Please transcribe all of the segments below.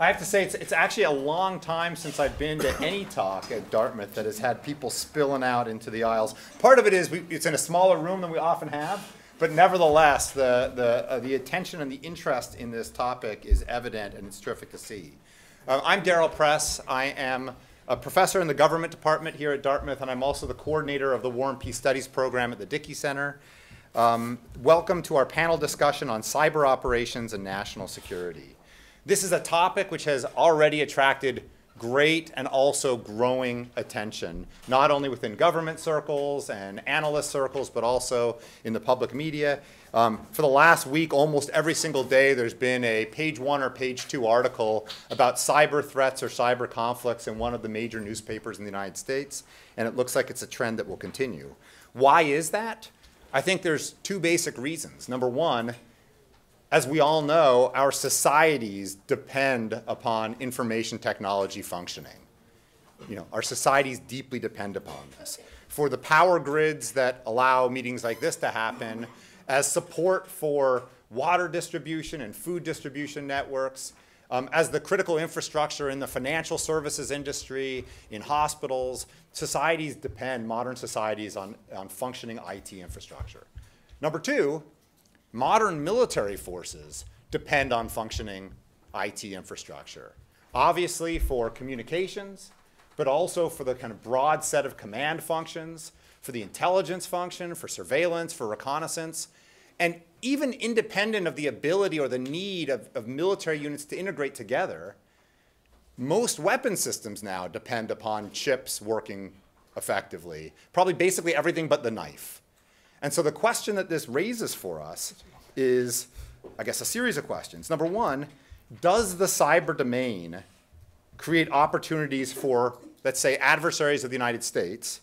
I have to say, it's, it's actually a long time since I've been to any talk at Dartmouth that has had people spilling out into the aisles. Part of it is we, it's in a smaller room than we often have, but nevertheless, the, the, uh, the attention and the interest in this topic is evident and it's terrific to see. Uh, I'm Daryl Press. I am a professor in the government department here at Dartmouth, and I'm also the coordinator of the War and Peace Studies program at the Dickey Center. Um, welcome to our panel discussion on cyber operations and national security. This is a topic which has already attracted great and also growing attention, not only within government circles and analyst circles, but also in the public media. Um, for the last week, almost every single day, there's been a page one or page two article about cyber threats or cyber conflicts in one of the major newspapers in the United States, and it looks like it's a trend that will continue. Why is that? I think there's two basic reasons. Number one, as we all know, our societies depend upon information technology functioning. You know, our societies deeply depend upon this. For the power grids that allow meetings like this to happen, as support for water distribution and food distribution networks, um, as the critical infrastructure in the financial services industry, in hospitals, societies depend, modern societies, on, on functioning IT infrastructure. Number two, Modern military forces depend on functioning IT infrastructure. Obviously for communications, but also for the kind of broad set of command functions, for the intelligence function, for surveillance, for reconnaissance, and even independent of the ability or the need of, of military units to integrate together, most weapon systems now depend upon chips working effectively. Probably basically everything but the knife. And so the question that this raises for us is, I guess, a series of questions. Number one, does the cyber domain create opportunities for, let's say, adversaries of the United States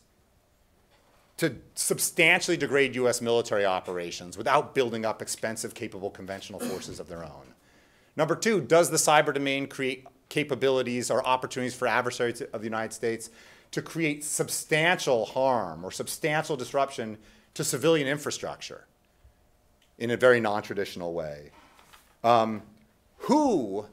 to substantially degrade US military operations without building up expensive, capable conventional forces of their own? Number two, does the cyber domain create capabilities or opportunities for adversaries of the United States to create substantial harm or substantial disruption to civilian infrastructure in a very non-traditional way. Um, who,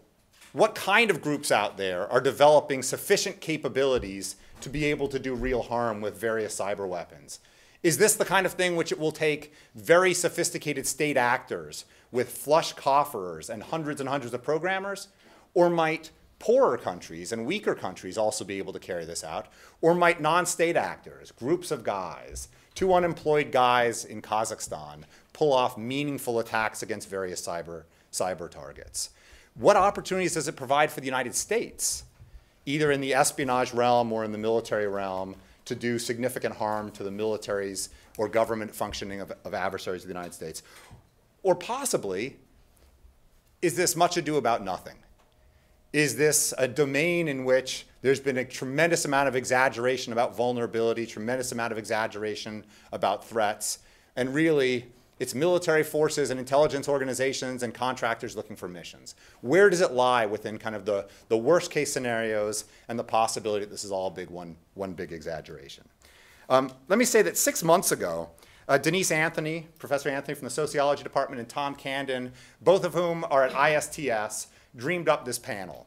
what kind of groups out there are developing sufficient capabilities to be able to do real harm with various cyber weapons? Is this the kind of thing which it will take very sophisticated state actors with flush coffers and hundreds and hundreds of programmers? Or might poorer countries and weaker countries also be able to carry this out? Or might non-state actors, groups of guys, two unemployed guys in Kazakhstan pull off meaningful attacks against various cyber, cyber targets. What opportunities does it provide for the United States, either in the espionage realm or in the military realm, to do significant harm to the militaries or government functioning of, of adversaries of the United States? Or possibly, is this much ado about nothing? Is this a domain in which there's been a tremendous amount of exaggeration about vulnerability, tremendous amount of exaggeration about threats, and really it's military forces and intelligence organizations and contractors looking for missions. Where does it lie within kind of the, the worst case scenarios and the possibility that this is all big one, one big exaggeration? Um, let me say that six months ago, uh, Denise Anthony, Professor Anthony from the Sociology Department, and Tom Candon, both of whom are at ISTS, dreamed up this panel.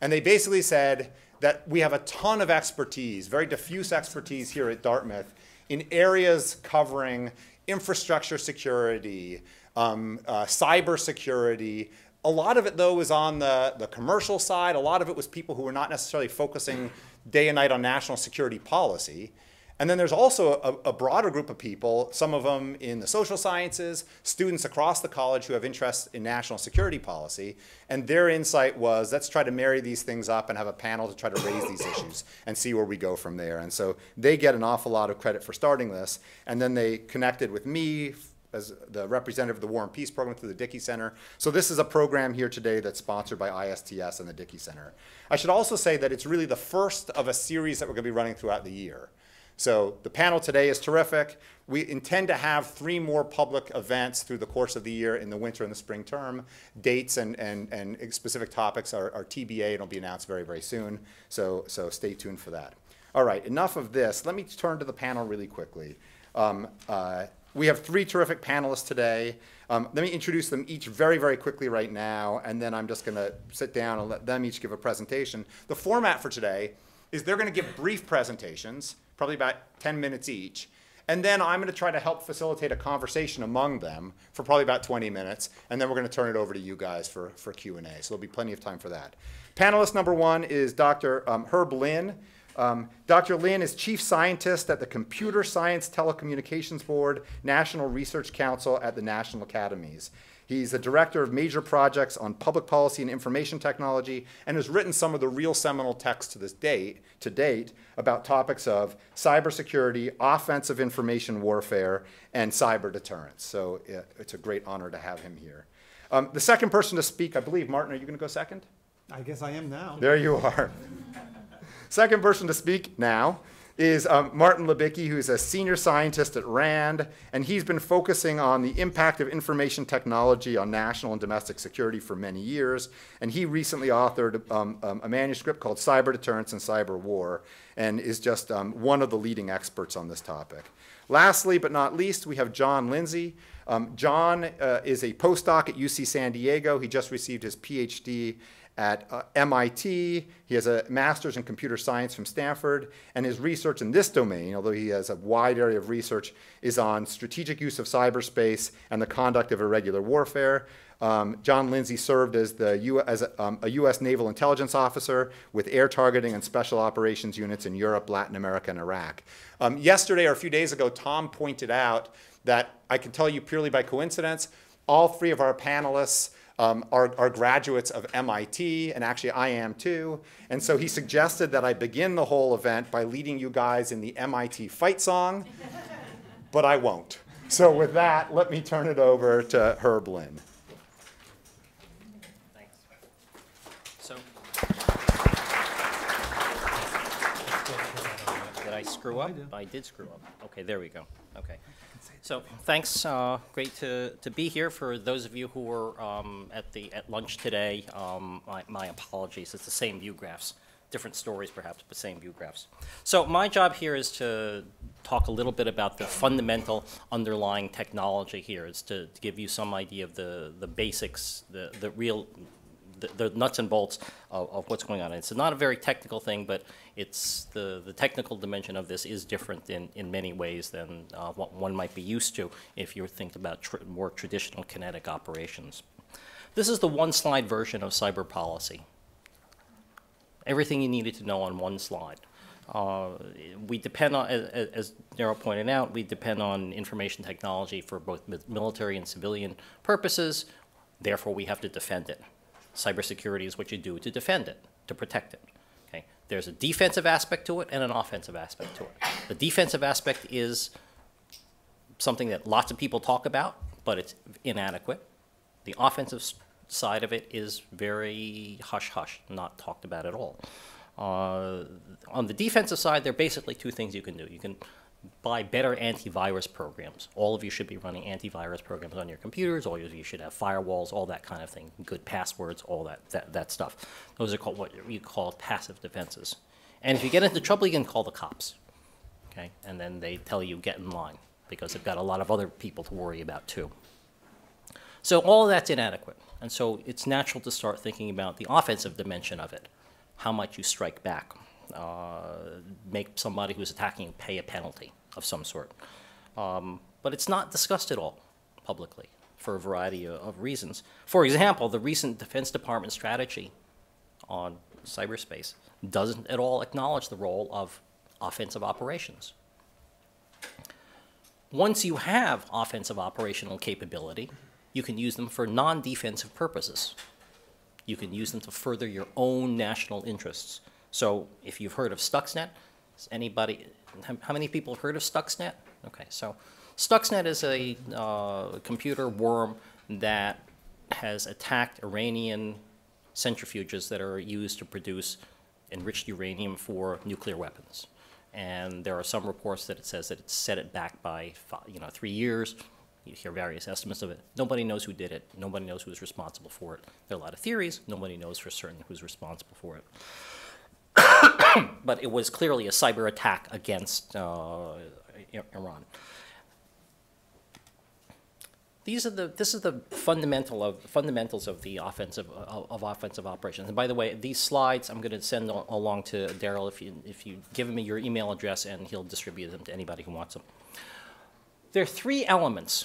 And they basically said that we have a ton of expertise, very diffuse expertise here at Dartmouth in areas covering infrastructure security, um, uh, cyber security. A lot of it, though, was on the, the commercial side. A lot of it was people who were not necessarily focusing day and night on national security policy. And then there's also a, a, broader group of people, some of them in the social sciences, students across the college who have interest in national security policy. And their insight was, let's try to marry these things up and have a panel to try to raise these issues and see where we go from there. And so they get an awful lot of credit for starting this. And then they connected with me as the representative of the War and Peace Program through the Dickey Center. So this is a program here today that's sponsored by ISTS and the Dickey Center. I should also say that it's really the first of a series that we're going to be running throughout the year. So the panel today is terrific. We intend to have three more public events through the course of the year in the winter and the spring term. Dates and, and, and specific topics are, are TBA and will be announced very, very soon. So, so stay tuned for that. All right, enough of this. Let me turn to the panel really quickly. Um, uh, we have three terrific panelists today. Um, let me introduce them each very, very quickly right now, and then I'm just going to sit down and let them each give a presentation. The format for today is they're going to give brief presentations, probably about 10 minutes each, and then I'm going to try to help facilitate a conversation among them for probably about 20 minutes, and then we're going to turn it over to you guys for, for Q&A. So there'll be plenty of time for that. Panelist number one is Dr. Um, Herb Lin. Um, Dr. Lin is Chief Scientist at the Computer Science Telecommunications Board, National Research Council at the National Academies. He's the director of major projects on public policy and information technology and has written some of the real seminal texts to this date, to date about topics of cybersecurity, offensive information warfare, and cyber deterrence. So it, it's a great honor to have him here. Um, the second person to speak, I believe, Martin, are you going to go second? I guess I am now. There you are. Second person to speak now is um, Martin Libicki, who's a senior scientist at RAND, and he's been focusing on the impact of information technology on national and domestic security for many years. And he recently authored um, um, a manuscript called Cyber Deterrence and Cyber War, and is just um, one of the leading experts on this topic. Lastly, but not least, we have Jon Lindsay. Um, Jon uh, is a postdoc at UC San Diego. He just received his PhD at uh, MIT. He has a master's in computer science from Stanford, and his research in this domain, although he has a wide area of research, is on strategic use of cyberspace and the conduct of irregular warfare. Um, Jon Lindsay served as, the U as a, um, a, U.S. naval intelligence officer with air targeting and special operations units in Europe, Latin America, and Iraq. Um, yesterday or a few days ago, Tom pointed out that I can tell you purely by coincidence, all three of our panelists um, are, are, graduates of MIT, and actually I am too. And so he suggested that I begin the whole event by leading you guys in the MIT fight song, but I won't. So with that, let me turn it over to Herb Lin. Thanks. So, did I screw up? I did screw up. Okay, there we go. Okay. So thanks. Uh, great to, to be here. For those of you who were um, at the at lunch today, um, my, my apologies. It's the same view graphs, different stories perhaps, but same view graphs. So my job here is to talk a little bit about the fundamental underlying technology here. Is to, to give you some idea of the the basics, the the real the, the nuts and bolts of, of, what's going on. It's not a very technical thing, but it's the, the technical dimension of this is different in, in many ways than uh, what one might be used to if you're thinking about tr more traditional kinetic operations. This is the one slide version of cyber policy. Everything you needed to know on one slide. Uh, we depend on, as, as Daryl pointed out, we depend on information technology for both military and civilian purposes. Therefore, we have to defend it. Cybersecurity is what you do to defend it, to protect it. Okay? There's a defensive aspect to it and an offensive aspect to it. The defensive aspect is something that lots of people talk about, but it's inadequate. The offensive side of it is very hush-hush, not talked about at all. Uh, on the defensive side, there are basically two things you can do. You can buy better antivirus programs. All of you should be running antivirus programs on your computers. All of you should have firewalls, all that kind of thing, good passwords, all that, that, that stuff. Those are called what you call passive defenses. And if you get into trouble, you can call the cops. Okay? And then they tell you get in line because they've got a lot of other people to worry about too. So all that's inadequate. And so it's natural to start thinking about the offensive dimension of it, how much you strike back uh, make somebody who's attacking pay a penalty of some sort. Um, but it's not discussed at all publicly for a variety of, of reasons. For example, the recent Defense Department strategy on cyberspace doesn't at all acknowledge the role of offensive operations. Once you have offensive operational capability, you can use them for non-defensive purposes. You can use them to further your own national interests. So if you've heard of Stuxnet, anybody, how many people have heard of Stuxnet? Okay, so Stuxnet is a uh, computer worm that has attacked Iranian centrifuges that are used to produce enriched uranium for nuclear weapons. And there are some reports that it says that it set it back by five, you know three years. You hear various estimates of it. Nobody knows who did it. Nobody knows who is responsible for it. There are a lot of theories. Nobody knows for certain who's responsible for it. But it was clearly a cyber attack against uh, Iran. These are the, this is the fundamental of, fundamentals of the offensive, of, of offensive operations. And by the way, these slides, I'm gonna send al- along to Daryl if you, if you give me your email address and he'll distribute them to anybody who wants them. There are three elements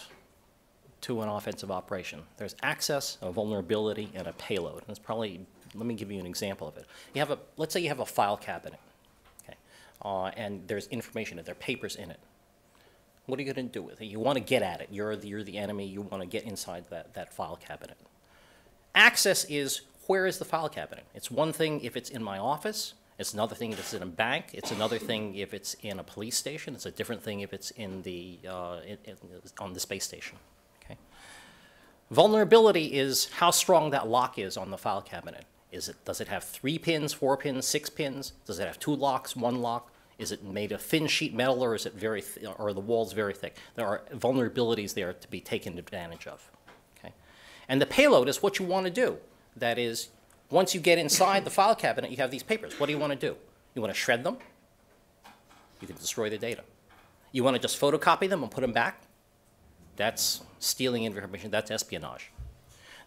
to an offensive operation. There's access, a vulnerability, and a payload. And it's probably, let me give you an example of it. You have a, let's say you have a file cabinet, okay, uh, and there's information in there are papers in it. What are you going to do with it? You want to get at it. You're the, you're the enemy. You want to get inside that, that file cabinet. Access is where is the file cabinet? It's one thing if it's in my office. It's another thing if it's in a bank. It's another thing if it's in a police station. It's a different thing if it's in the, uh, in, in, on the space station. Okay. Vulnerability is how strong that lock is on the file cabinet. Is it, does it have three pins, four pins, six pins? Does it have two locks, one lock? Is it made of thin sheet metal or is it very, th- or are the walls very thick? There are vulnerabilities there to be taken advantage of. Okay? And the payload is what you want to do. That is, once you get inside the file cabinet, you have these papers. What do you want to do? You want to shred them? You can destroy the data. You want to just photocopy them and put them back? That's stealing information, that's espionage.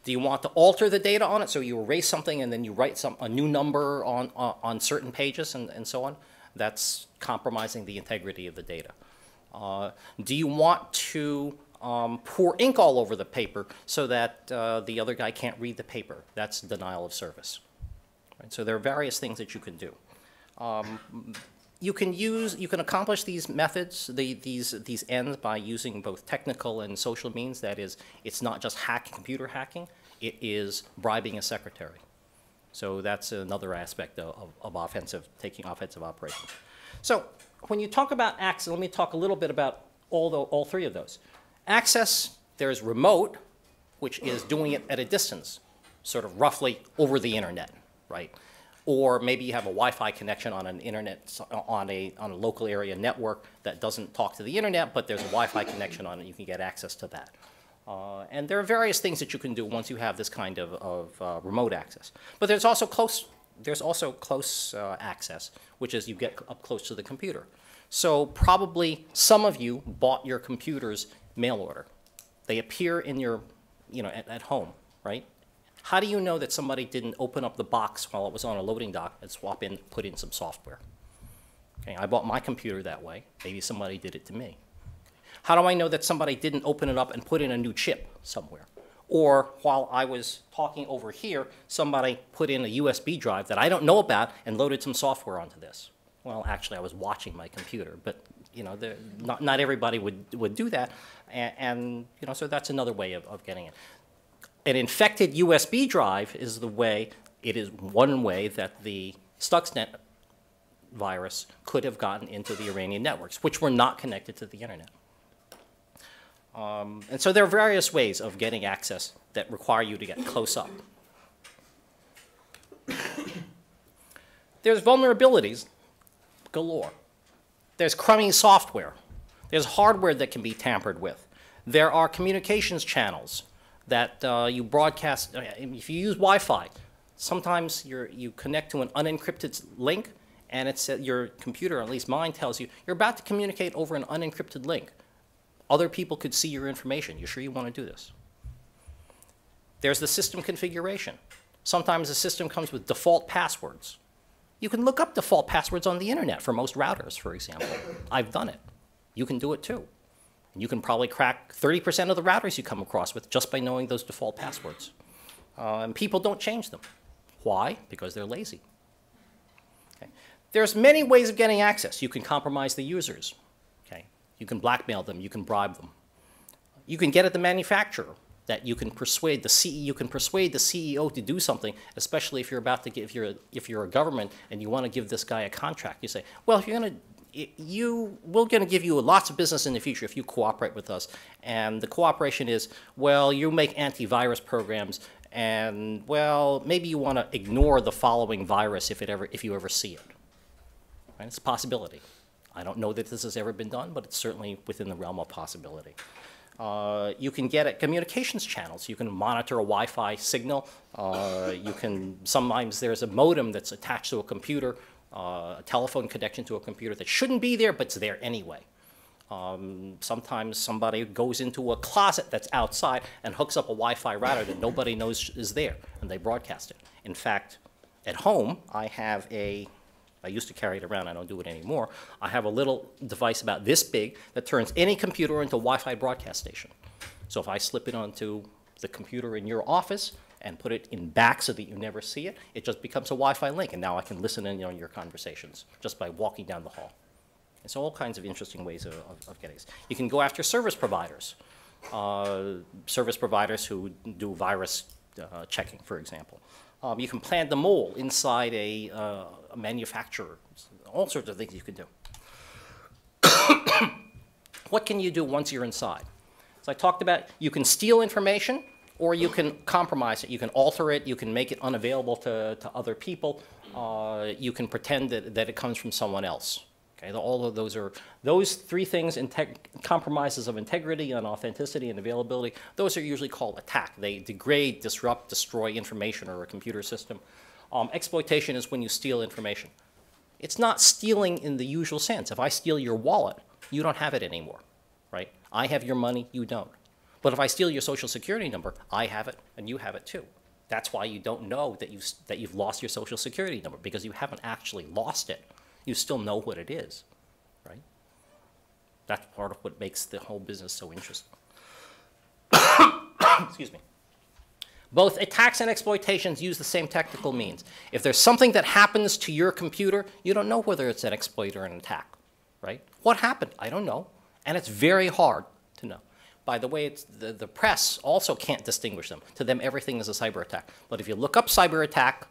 Do you want to alter the data on it, so you erase something and then you write some, a new number on, on, on certain pages and, and so on? That's compromising the integrity of the data. Uh, do you want to um, pour ink all over the paper so that uh, the other guy can't read the paper? That's denial of service. Right? So there are various things that you can do. Um, you can use, you can accomplish these methods, the, these, these ends by using both technical and social means. That is, it's not just hack, computer hacking, it is bribing a secretary. So that's another aspect of, of- of offensive, taking offensive operations. So when you talk about access, let me talk a little bit about all the, all three of those. Access, there's remote, which is doing it at a distance, sort of roughly over the internet, right? Or maybe you have a Wi-Fi connection on an internet, on a, on a local area network that doesn't talk to the internet, but there's a Wi-Fi connection on it, you can get access to that. Uh, and there are various things that you can do once you have this kind of, of uh, remote access. But there's also close, there's also close uh, access, which is you get up close to the computer. So probably some of you bought your computers mail order. They appear in your, you know, at, at home, right? How do you know that somebody didn't open up the box while it was on a loading dock and swap in, put in some software? Okay, I bought my computer that way. Maybe somebody did it to me. How do I know that somebody didn't open it up and put in a new chip somewhere? Or while I was talking over here, somebody put in a USB drive that I don't know about and loaded some software onto this. Well, actually, I was watching my computer, but you know, not, not everybody would, would do that. And, and you know, so that's another way of, of getting it. An infected USB drive is the way, it is one way that the Stuxnet virus could have gotten into the Iranian networks, which were not connected to the internet. Um, and so there are various ways of getting access that require you to get close up. There's vulnerabilities galore. There's crummy software. There's hardware that can be tampered with. There are communications channels that uh, you broadcast. uh, If you use Wi-Fi, sometimes you connect to an unencrypted link, and it's uh, your computer, at least mine, tells you you're about to communicate over an unencrypted link. Other people could see your information. You sure you want to do this? There's the system configuration. Sometimes the system comes with default passwords. You can look up default passwords on the internet for most routers, for example. I've done it. You can do it too. You can probably crack 30% of the routers you come across with just by knowing those default passwords. Uh, and people don't change them. Why? Because they're lazy. Okay. There's many ways of getting access. You can compromise the users. Okay. You can blackmail them. You can bribe them. You can get at the manufacturer that you can persuade the CEO, you can persuade the CEO to do something, especially if you're about to give, if you're, if you're a government and you want to give this guy a contract. You say, well, if you're going to, you, we're going to give you lots of business in the future if you cooperate with us. And the cooperation is, well, you make antivirus programs and, well, maybe you want to ignore the following virus if, it ever, if you ever see it. Right? It's a possibility. I don't know that this has ever been done, but it's certainly within the realm of possibility. Uh, you can get at communications channels. You can monitor a Wi-Fi signal. Uh, you can sometimes there's a modem that's attached to a computer, uh, a telephone connection to a computer that shouldn't be there, but it's there anyway. Um, sometimes somebody goes into a closet that's outside and hooks up a Wi-Fi router that nobody knows is there, and they broadcast it. In fact, at home, I have a, I used to carry it around, I don't do it anymore. I have a little device about this big that turns any computer into a Wi-Fi broadcast station. So if I slip it onto the computer in your office and put it in back so that you never see it, it just becomes a Wi-Fi link, and now I can listen in on your conversations just by walking down the hall. It's all kinds of interesting ways of, of, of getting this. You can go after service providers, uh, service providers who do virus uh, checking, for example. Um, you can plant the mole inside a, uh, a manufacturer. All sorts of things you can do. what can you do once you're inside? So I talked about you can steal information or you can compromise it. You can alter it. You can make it unavailable to, to other people. Uh, you can pretend that, that it comes from someone else. Okay, all of those are, those three things, compromises of integrity and authenticity and availability, those are usually called attack. They degrade, disrupt, destroy information or a computer system. Um, exploitation is when you steal information. It's not stealing in the usual sense. If I steal your wallet, you don't have it anymore, right? I have your money, you don't. But if I steal your social security number, I have it and you have it too. That's why you don't know that you've, that you've lost your social security number because you haven't actually lost it you still know what it is, right? That's part of what makes the whole business so interesting. Excuse me. Both attacks and exploitations use the same technical means. If there's something that happens to your computer, you don't know whether it's an exploit or an attack, right? What happened? I don't know. And it's very hard to know. By the way, the, the press also can't distinguish them. To them, everything is a cyber attack. But if you look up cyber attack,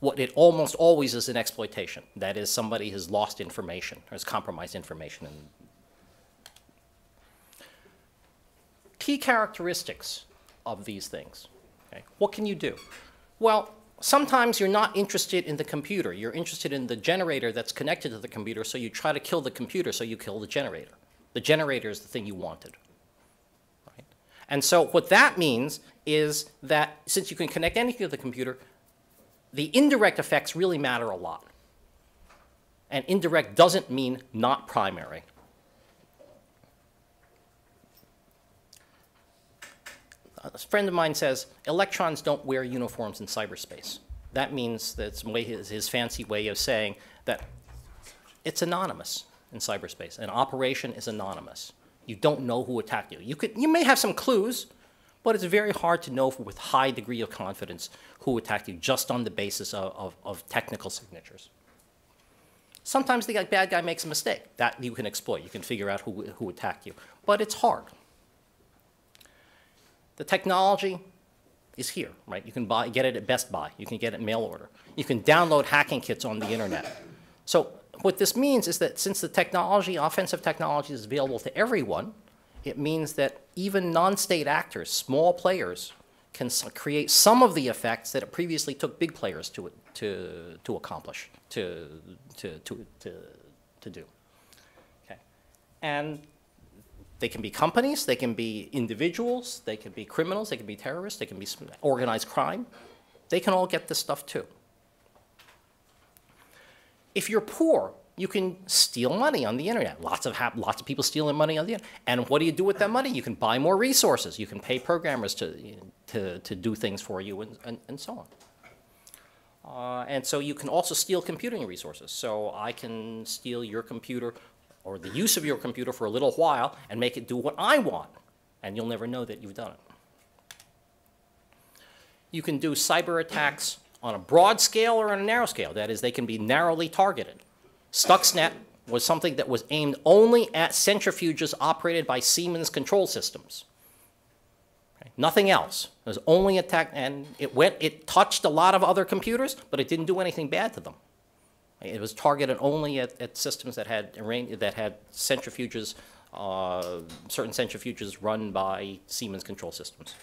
what it almost always is an exploitation. That is, somebody has lost information or has compromised information. And key characteristics of these things. Okay? What can you do? Well, sometimes you're not interested in the computer. You're interested in the generator that's connected to the computer, so you try to kill the computer, so you kill the generator. The generator is the thing you wanted. And so what that means is that since you can connect anything to the computer, the indirect effects really matter a lot. And indirect doesn't mean not primary. A friend of mine says electrons don't wear uniforms in cyberspace. That means that's his, his fancy way of saying that it's anonymous in cyberspace. An operation is anonymous. You don't know who attacked you. You, could, you may have some clues, but it's very hard to know with high degree of confidence who attacked you just on the basis of, of, of technical signatures. Sometimes the bad guy makes a mistake. That you can exploit. You can figure out who, who attacked you. But it's hard. The technology is here, right? You can buy, get it at Best Buy. You can get it mail order. You can download hacking kits on the internet. So what this means is that since the technology, offensive technology is available to everyone, it means that even non-state actors, small players, can create some of the effects that it previously took big players to, to, to accomplish, to, to, to, to, to do. Okay. And they can be companies, they can be individuals, they can be criminals, they can be terrorists, they can be organized crime. They can all get this stuff too. If you're poor, you can steal money on the internet. Lots of lots of people stealing money on the internet. And what do you do with that money? You can buy more resources. You can pay programmers to to, to do things for you and, and, and so on. Uh, and so you can also steal computing resources. So I can steal your computer or the use of your computer for a little while and make it do what I want. And you'll never know that you've done it. You can do cyber attacks on a broad scale or on a narrow scale. That is, they can be narrowly targeted. Stuxnet was something that was aimed only at centrifuges operated by Siemens control systems. Okay. Nothing else. It was only attack, and it went. It touched a lot of other computers, but it didn't do anything bad to them. It was targeted only at, at systems that had that had centrifuges, uh, certain centrifuges run by Siemens control systems.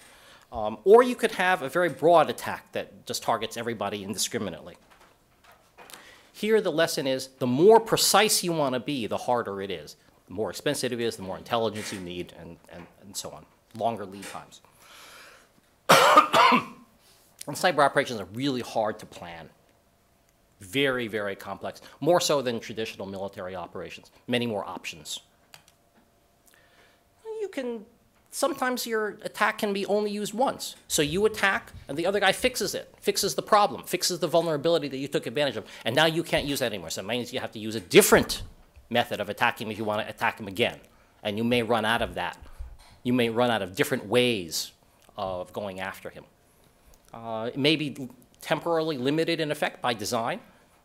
Um, or you could have a very broad attack that just targets everybody indiscriminately. Here, the lesson is the more precise you want to be, the harder it is. The more expensive it is, the more intelligence you need, and, and, and so on. Longer lead times. and cyber operations are really hard to plan. Very, very complex. More so than traditional military operations. Many more options. You can, sometimes your attack can be only used once. So you attack, and the other guy fixes it, fixes the problem, fixes the vulnerability that you took advantage of, and now you can't use that anymore. So it means you have to use a different method of attacking if you want to attack him again. And you may run out of that. You may run out of different ways of going after him. Uh, it may be temporarily limited in effect by design.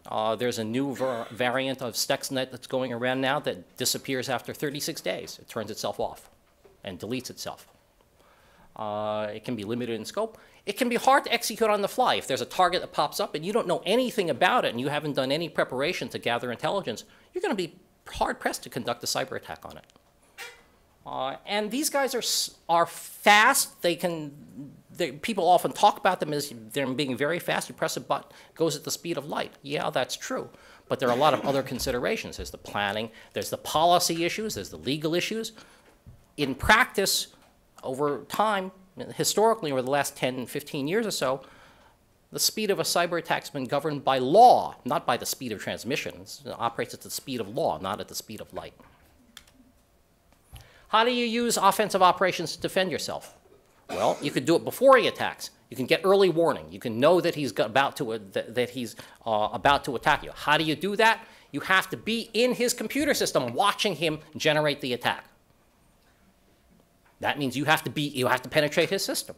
Uh, there's a new var variant of Stuxnet that's going around now that disappears after 36 days. It turns itself off and deletes itself. Uh, it can be limited in scope. It can be hard to execute on the fly. If there's a target that pops up and you don't know anything about it and you haven't done any preparation to gather intelligence, you're going to be hard pressed to conduct a cyber attack on it. Uh, and these guys are, are fast. They can, they, people often talk about them as them being very fast. You press a button, goes at the speed of light. Yeah, that's true. But there are a lot of other considerations. There's the planning, there's the policy issues, there's the legal issues. In practice, over time, historically, over the last 10, 15 years or so, the speed of a cyber attack has been governed by law, not by the speed of transmission. It operates at the speed of law, not at the speed of light. How do you use offensive operations to defend yourself? Well, you could do it before he attacks. You can get early warning. You can know that he's about to, uh, that, that, he's uh, about to attack you. How do you do that? You have to be in his computer system watching him generate the attack. That means you have to be, you have to penetrate his system.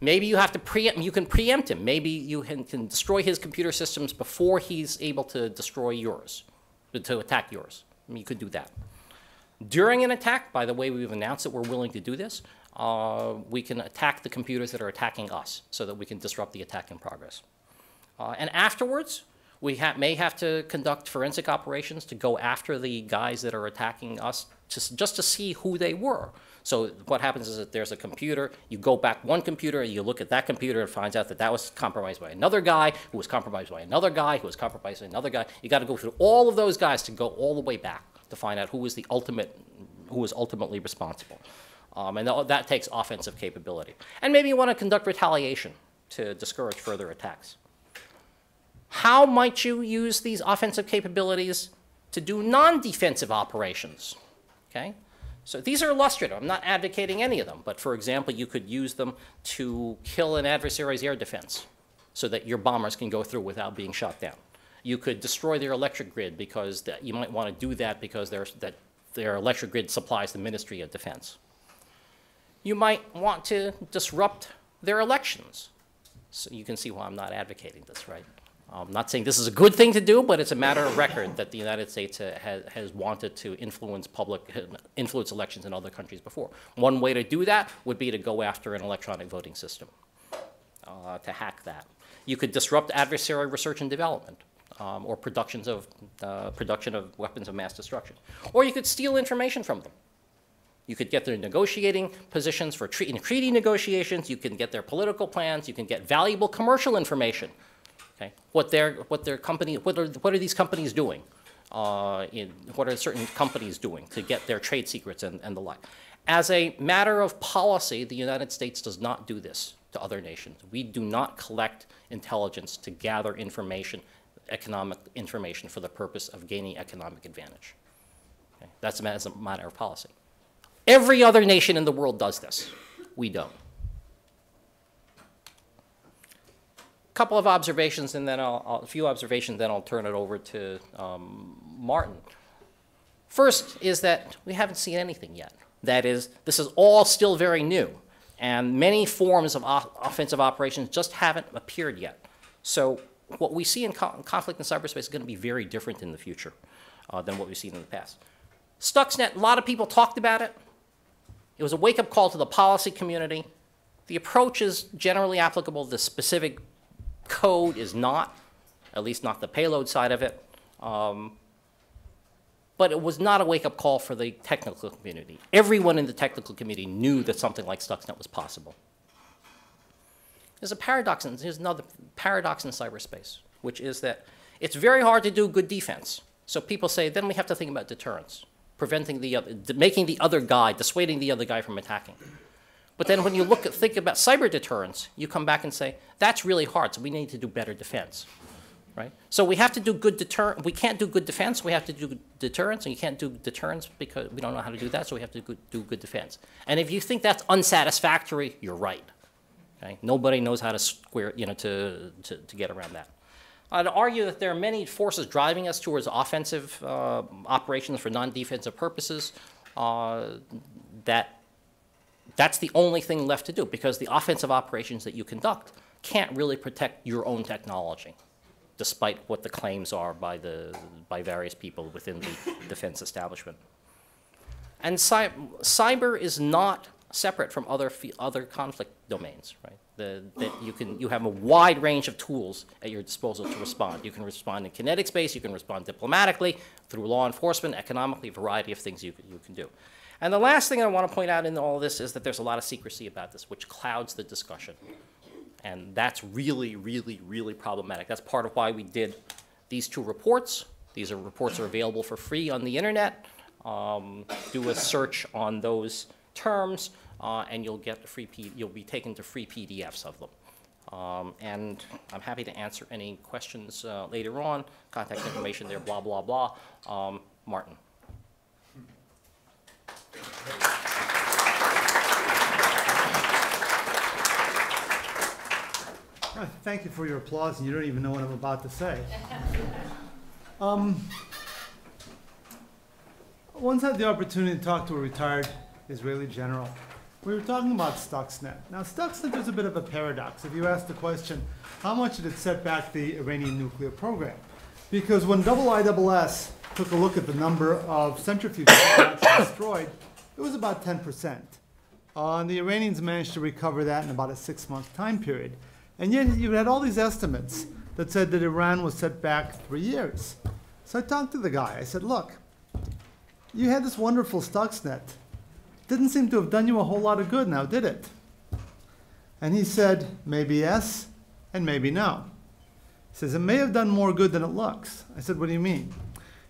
Maybe you have to preempt, you can preempt him. Maybe you can, destroy his computer systems before he's able to destroy yours, to attack yours. I mean, you could do that. During an attack, by the way, we've announced that we're willing to do this, uh, we can attack the computers that are attacking us so that we can disrupt the attack in progress. Uh, and afterwards, we ha may have to conduct forensic operations to go after the guys that are attacking us to, just to see who they were. So what happens is that there's a computer, you go back one computer, and you look at that computer and finds out that that was compromised by another guy, who was compromised by another guy, who was compromised by another guy. You got to go through all of those guys to go all the way back to find out who was the ultimate, who was ultimately responsible. Um, and th that takes offensive capability. And maybe you want to conduct retaliation to discourage further attacks. How might you use these offensive capabilities to do non-defensive operations? Okay? So these are illustrative. I'm not advocating any of them, but for example, you could use them to kill an adversary's air defense so that your bombers can go through without being shot down. You could destroy their electric grid because that, you might want to do that because that their electric grid supplies the Ministry of Defense. You might want to disrupt their elections. So you can see why I'm not advocating this, right? I'm not saying this is a good thing to do, but it's a matter of record that the United States has, has wanted to influence public, influence elections in other countries before. One way to do that would be to go after an electronic voting system, uh, to hack that. You could disrupt adversary research and development um, or productions of, uh, production of weapons of mass destruction. Or you could steal information from them. You could get their negotiating positions for tre treaty negotiations. You can get their political plans. You can get valuable commercial information. Okay, what their what their company what are what are these companies doing? Uh, in, what are certain companies doing to get their trade secrets and, and the like? As a matter of policy, the United States does not do this to other nations. We do not collect intelligence to gather information economic information for the purpose of gaining economic advantage. Okay? That's a matter of policy. Every other nation in the world does this. We don't. Couple of observations, and then I'll, I'll, a few observations, then I'll turn it over to um, Martin. First is that we haven't seen anything yet. That is, this is all still very new, and many forms of offensive operations just haven't appeared yet. So what we see in co conflict in cyberspace is going to be very different in the future uh, than what we've seen in the past. Stuxnet, a lot of people talked about it. It was a wake-up call to the policy community. The approach is generally applicable. The specific code is not, at least not the payload side of it. Um, but it was not a wake-up call for the technical community. Everyone in the technical community knew that something like Stuxnet was possible. There's a paradox, and there's another paradox in cyberspace, which is that it's very hard to do good defense. So people say, then we have to think about deterrence, preventing the other, making the other guy, dissuading the other guy from attacking. But then when you look at, think about cyber deterrence, you come back and say, that's really hard, so we need to do better defense. right? So we have to do good deter, we can't do good defense, we have to do deterrence, and you can't do deterrence because we don't know how to do that, so we have to do good defense. And if you think that's unsatisfactory, you're right, okay? Nobody knows how to square, you know, to, to, to get around that. I'd argue that there are many forces driving us towards offensive uh, operations for non-defensive purposes. uh, That, that's the only thing left to do, because the offensive operations that you conduct can't really protect your own technology, despite what the claims are by the, by various people within the defense establishment. And cy- cyber is not separate from other, other conflict domains, right? That you can, you have a wide range of tools at your disposal to respond. You can respond in kinetic space, you can respond diplomatically, through law enforcement, economically, a variety of things you, you can do. And the last thing I want to point out in all of this is that there's a lot of secrecy about this, which clouds the discussion. And that's really, really, really problematic. That's part of why we did these two reports. These are reports are available for free on the internet. Um, do a search on those terms, uh, and you'll get free P, you'll be taken to free PDFs of them. Um, and I'm happy to answer any questions uh, later on. Contact information there, blah, blah, blah. Um, Martin. Thank you for your applause, and you don't even know what I'm about to say. Um, Once had the opportunity to talk to a retired Israeli general. We were talking about Stuxnet. Now, Stuxnet is a bit of a paradox. If you ask the question, how much did it set back the Iranian nuclear program? Because when IISS took a look at the number of centrifuges that were destroyed, it was about 10%. Uh, and the Iranians managed to recover that in about a six-month time period. And yet you had all these estimates that said that Iran was set back three years. So I talked to the guy. I said, look, you had this wonderful Stuxnet. Didn't seem to have done you a whole lot of good now, did it? And he said, maybe yes, and maybe no. He says, it may have done more good than it looks. I said, what do you mean?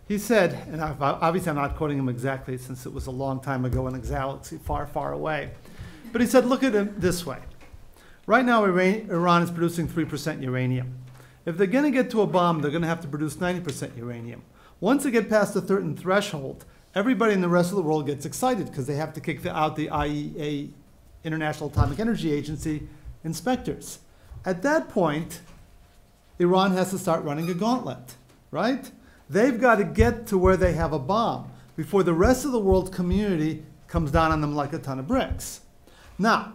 He said, and obviously I'm not quoting him exactly since it was a long time ago in a galaxy far, far away. But he said, look at it this way. Right now, Iran, is producing 3% uranium. If they're going to get to a bomb, they're going to have to produce 90% uranium. Once they get past a certain threshold, everybody in the rest of the world gets excited because they have to kick out the IAEA, International Atomic Energy Agency, inspectors. At that point, Iran has to start running a gauntlet, right? They've got to get to where they have a bomb before the rest of the world community comes down on them like a ton of bricks. Now,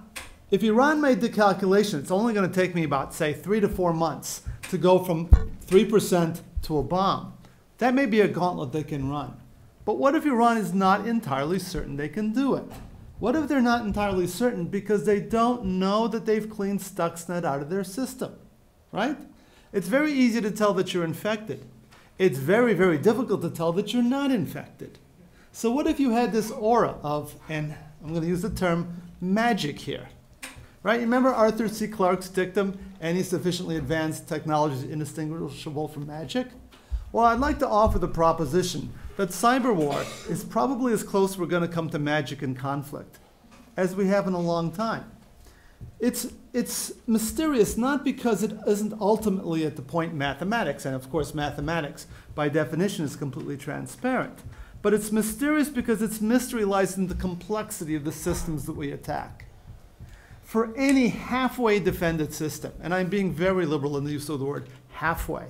if Iran made the calculation, it's only going to take me about, say, three to four months to go from 3% to a bomb. That may be a gauntlet they can run. But what if Iran is not entirely certain they can do it? What if they're not entirely certain because they don't know that they've cleaned Stuxnet out of their system, right? It's very easy to tell that you're infected. It's very, very difficult to tell that you're not infected. So what if you had this aura of, and I'm going to use the term magic here, right? You remember Arthur C. Clarke's dictum, any sufficiently advanced technology is indistinguishable from magic? Well, I'd like to offer the proposition that cyber war is probably as close we're going to come to magic and conflict as we have in a long time. It's, it's mysterious not because it isn't ultimately at the point mathematics, and of course, mathematics by definition is completely transparent. But it's mysterious because its mystery lies in the complexity of the systems that we attack. For any halfway defended system, and I'm being very liberal in the use of the word halfway,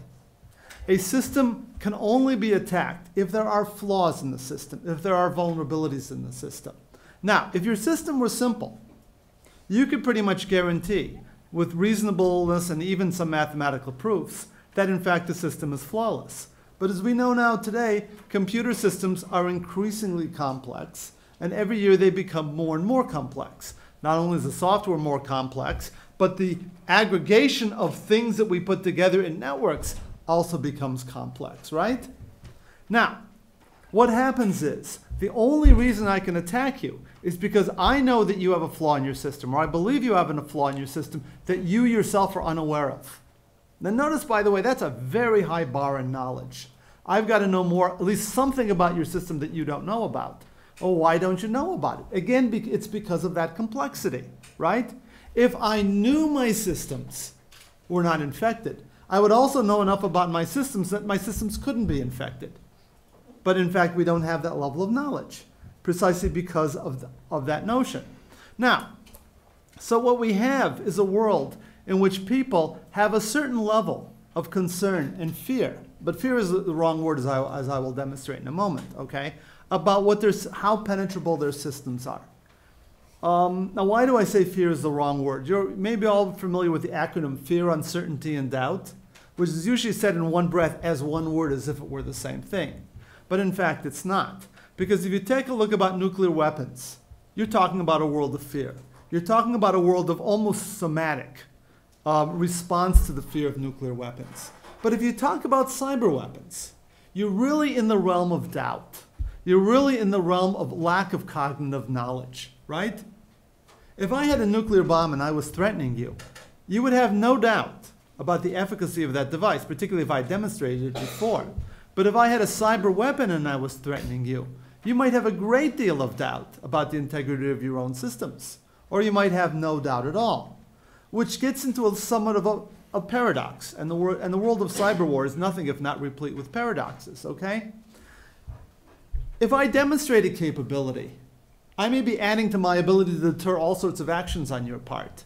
a system can only be attacked if there are flaws in the system, if there are vulnerabilities in the system. Now, if your system were simple, you could pretty much guarantee, with reasonableness and even some mathematical proofs, that in fact the system is flawless. But as we know now today, computer systems are increasingly complex, and every year they become more and more complex. Not only is the software more complex, but the aggregation of things that we put together in networks also becomes complex, right? Now, what happens is the only reason I can attack you is because I know that you have a flaw in your system, or I believe you have a flaw in your system that you yourself are unaware of. Now, notice, by the way, that's a very high bar in knowledge. I've got to know more, at least something about your system that you don't know about. Oh, why don't you know about it? Again, it's because of that complexity, right? If I knew my systems were not infected, I would also know enough about my systems that my systems couldn't be infected. But in fact, we don't have that level of knowledge precisely because of, the, of that notion. Now, so what we have is a world in which people have a certain level of concern and fear, but fear is the wrong word as I, as I will demonstrate in a moment, okay, about what their, how penetrable their systems are. Um, now, why do I say fear is the wrong word? You're maybe all familiar with the acronym fear, uncertainty, and doubt, which is usually said in one breath as one word as if it were the same thing. But in fact, it's not. Because if you take a look about nuclear weapons, you're talking about a world of fear. You're talking about a world of almost somatic um, response to the fear of nuclear weapons. But if you talk about cyber weapons, you're really in the realm of doubt. You're really in the realm of lack of cognitive knowledge, right? If I had a nuclear bomb and I was threatening you, you would have no doubt about the efficacy of that device, particularly if I demonstrated it before. But if I had a cyber weapon and I was threatening you, you might have a great deal of doubt about the integrity of your own systems, or you might have no doubt at all, which gets into a somewhat of a, a paradox. And the, wor- and the world of cyber war is nothing if not replete with paradoxes, okay? If I demonstrate a capability, I may be adding to my ability to deter all sorts of actions on your part.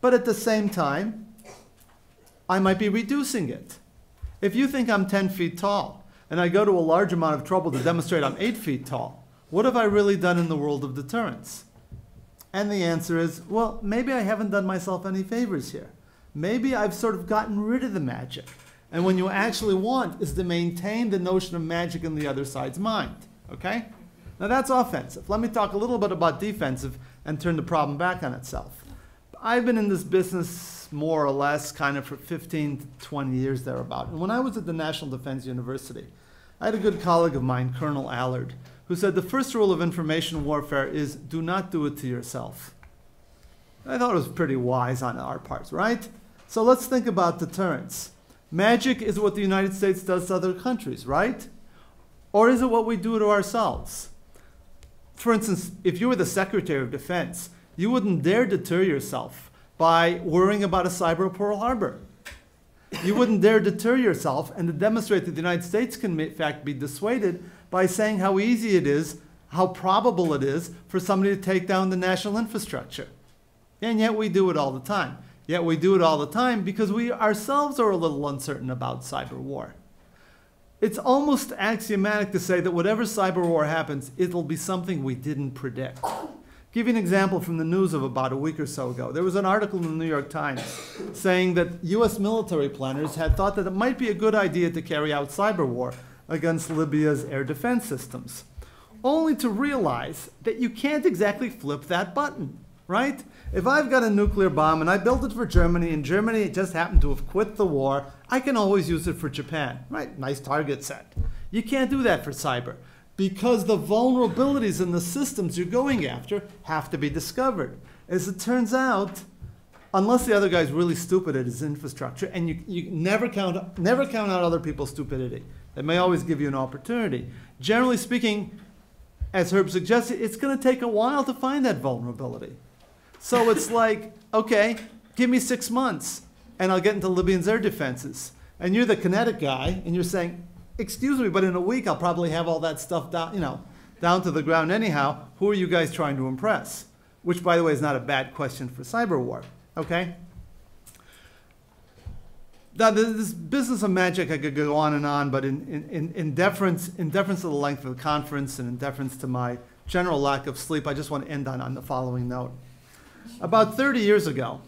But at the same time, I might be reducing it. If you think I'm 10 feet tall and I go to a large amount of trouble to demonstrate I'm 8 feet tall, what have I really done in the world of deterrence? And the answer is, well, maybe I haven't done myself any favors here. Maybe I've sort of gotten rid of the magic. And what you actually want is to maintain the notion of magic in the other side's mind. Okay? Now that's offensive. Let me talk a little bit about defensive and turn the problem back on itself. I've been in this business more or less kind of for 15 to 20 years thereabout. And when I was at the National Defense University, I had a good colleague of mine, Colonel Allard, who said the first rule of information warfare is do not do it to yourself. I thought it was pretty wise on our part, right? So let's think about deterrence. Magic is what the United States does to other countries, right? Or is it what we do to ourselves? For instance, if you were the Secretary of Defense, you wouldn't dare deter yourself by worrying about a cyber Pearl Harbor. You wouldn't dare deter yourself and to demonstrate that the United States can, in fact, be dissuaded by saying how easy it is, how probable it is for somebody to take down the national infrastructure. And yet we do it all the time. Yet we do it all the time because we ourselves are a little uncertain about cyber war. It's almost axiomatic to say that whatever cyber war happens, it'll be something we didn't predict. Give you an example from the news of about a week or so ago. There was an article in the New York Times saying that US military planners had thought that it might be a good idea to carry out cyber war against Libya's air defense systems, only to realize that you can't exactly flip that button, right? If I've got a nuclear bomb and I built it for Germany and Germany just happened to have quit the war, I can always use it for Japan, right? Nice target set. You can't do that for cyber because the vulnerabilities in the systems you're going after have to be discovered. As it turns out, unless the other guy's really stupid at his infrastructure, and you, you never, count, never count out other people's stupidity. They may always give you an opportunity. Generally speaking, as Herb suggested, it's going to take a while to find that vulnerability. So it's like, okay, give me six months and I'll get into Libyan's air defenses. And you're the kinetic guy and you're saying, excuse me, but in a week I'll probably have all that stuff down, you know, down to the ground anyhow. Who are you guys trying to impress? Which, by the way, is not a bad question for cyber war, okay? Now, this business of magic, I could go on and on, but in, in, in, deference, in deference to the length of the conference and in deference to my general lack of sleep, I just want to end on, on the following note. About 30 years ago,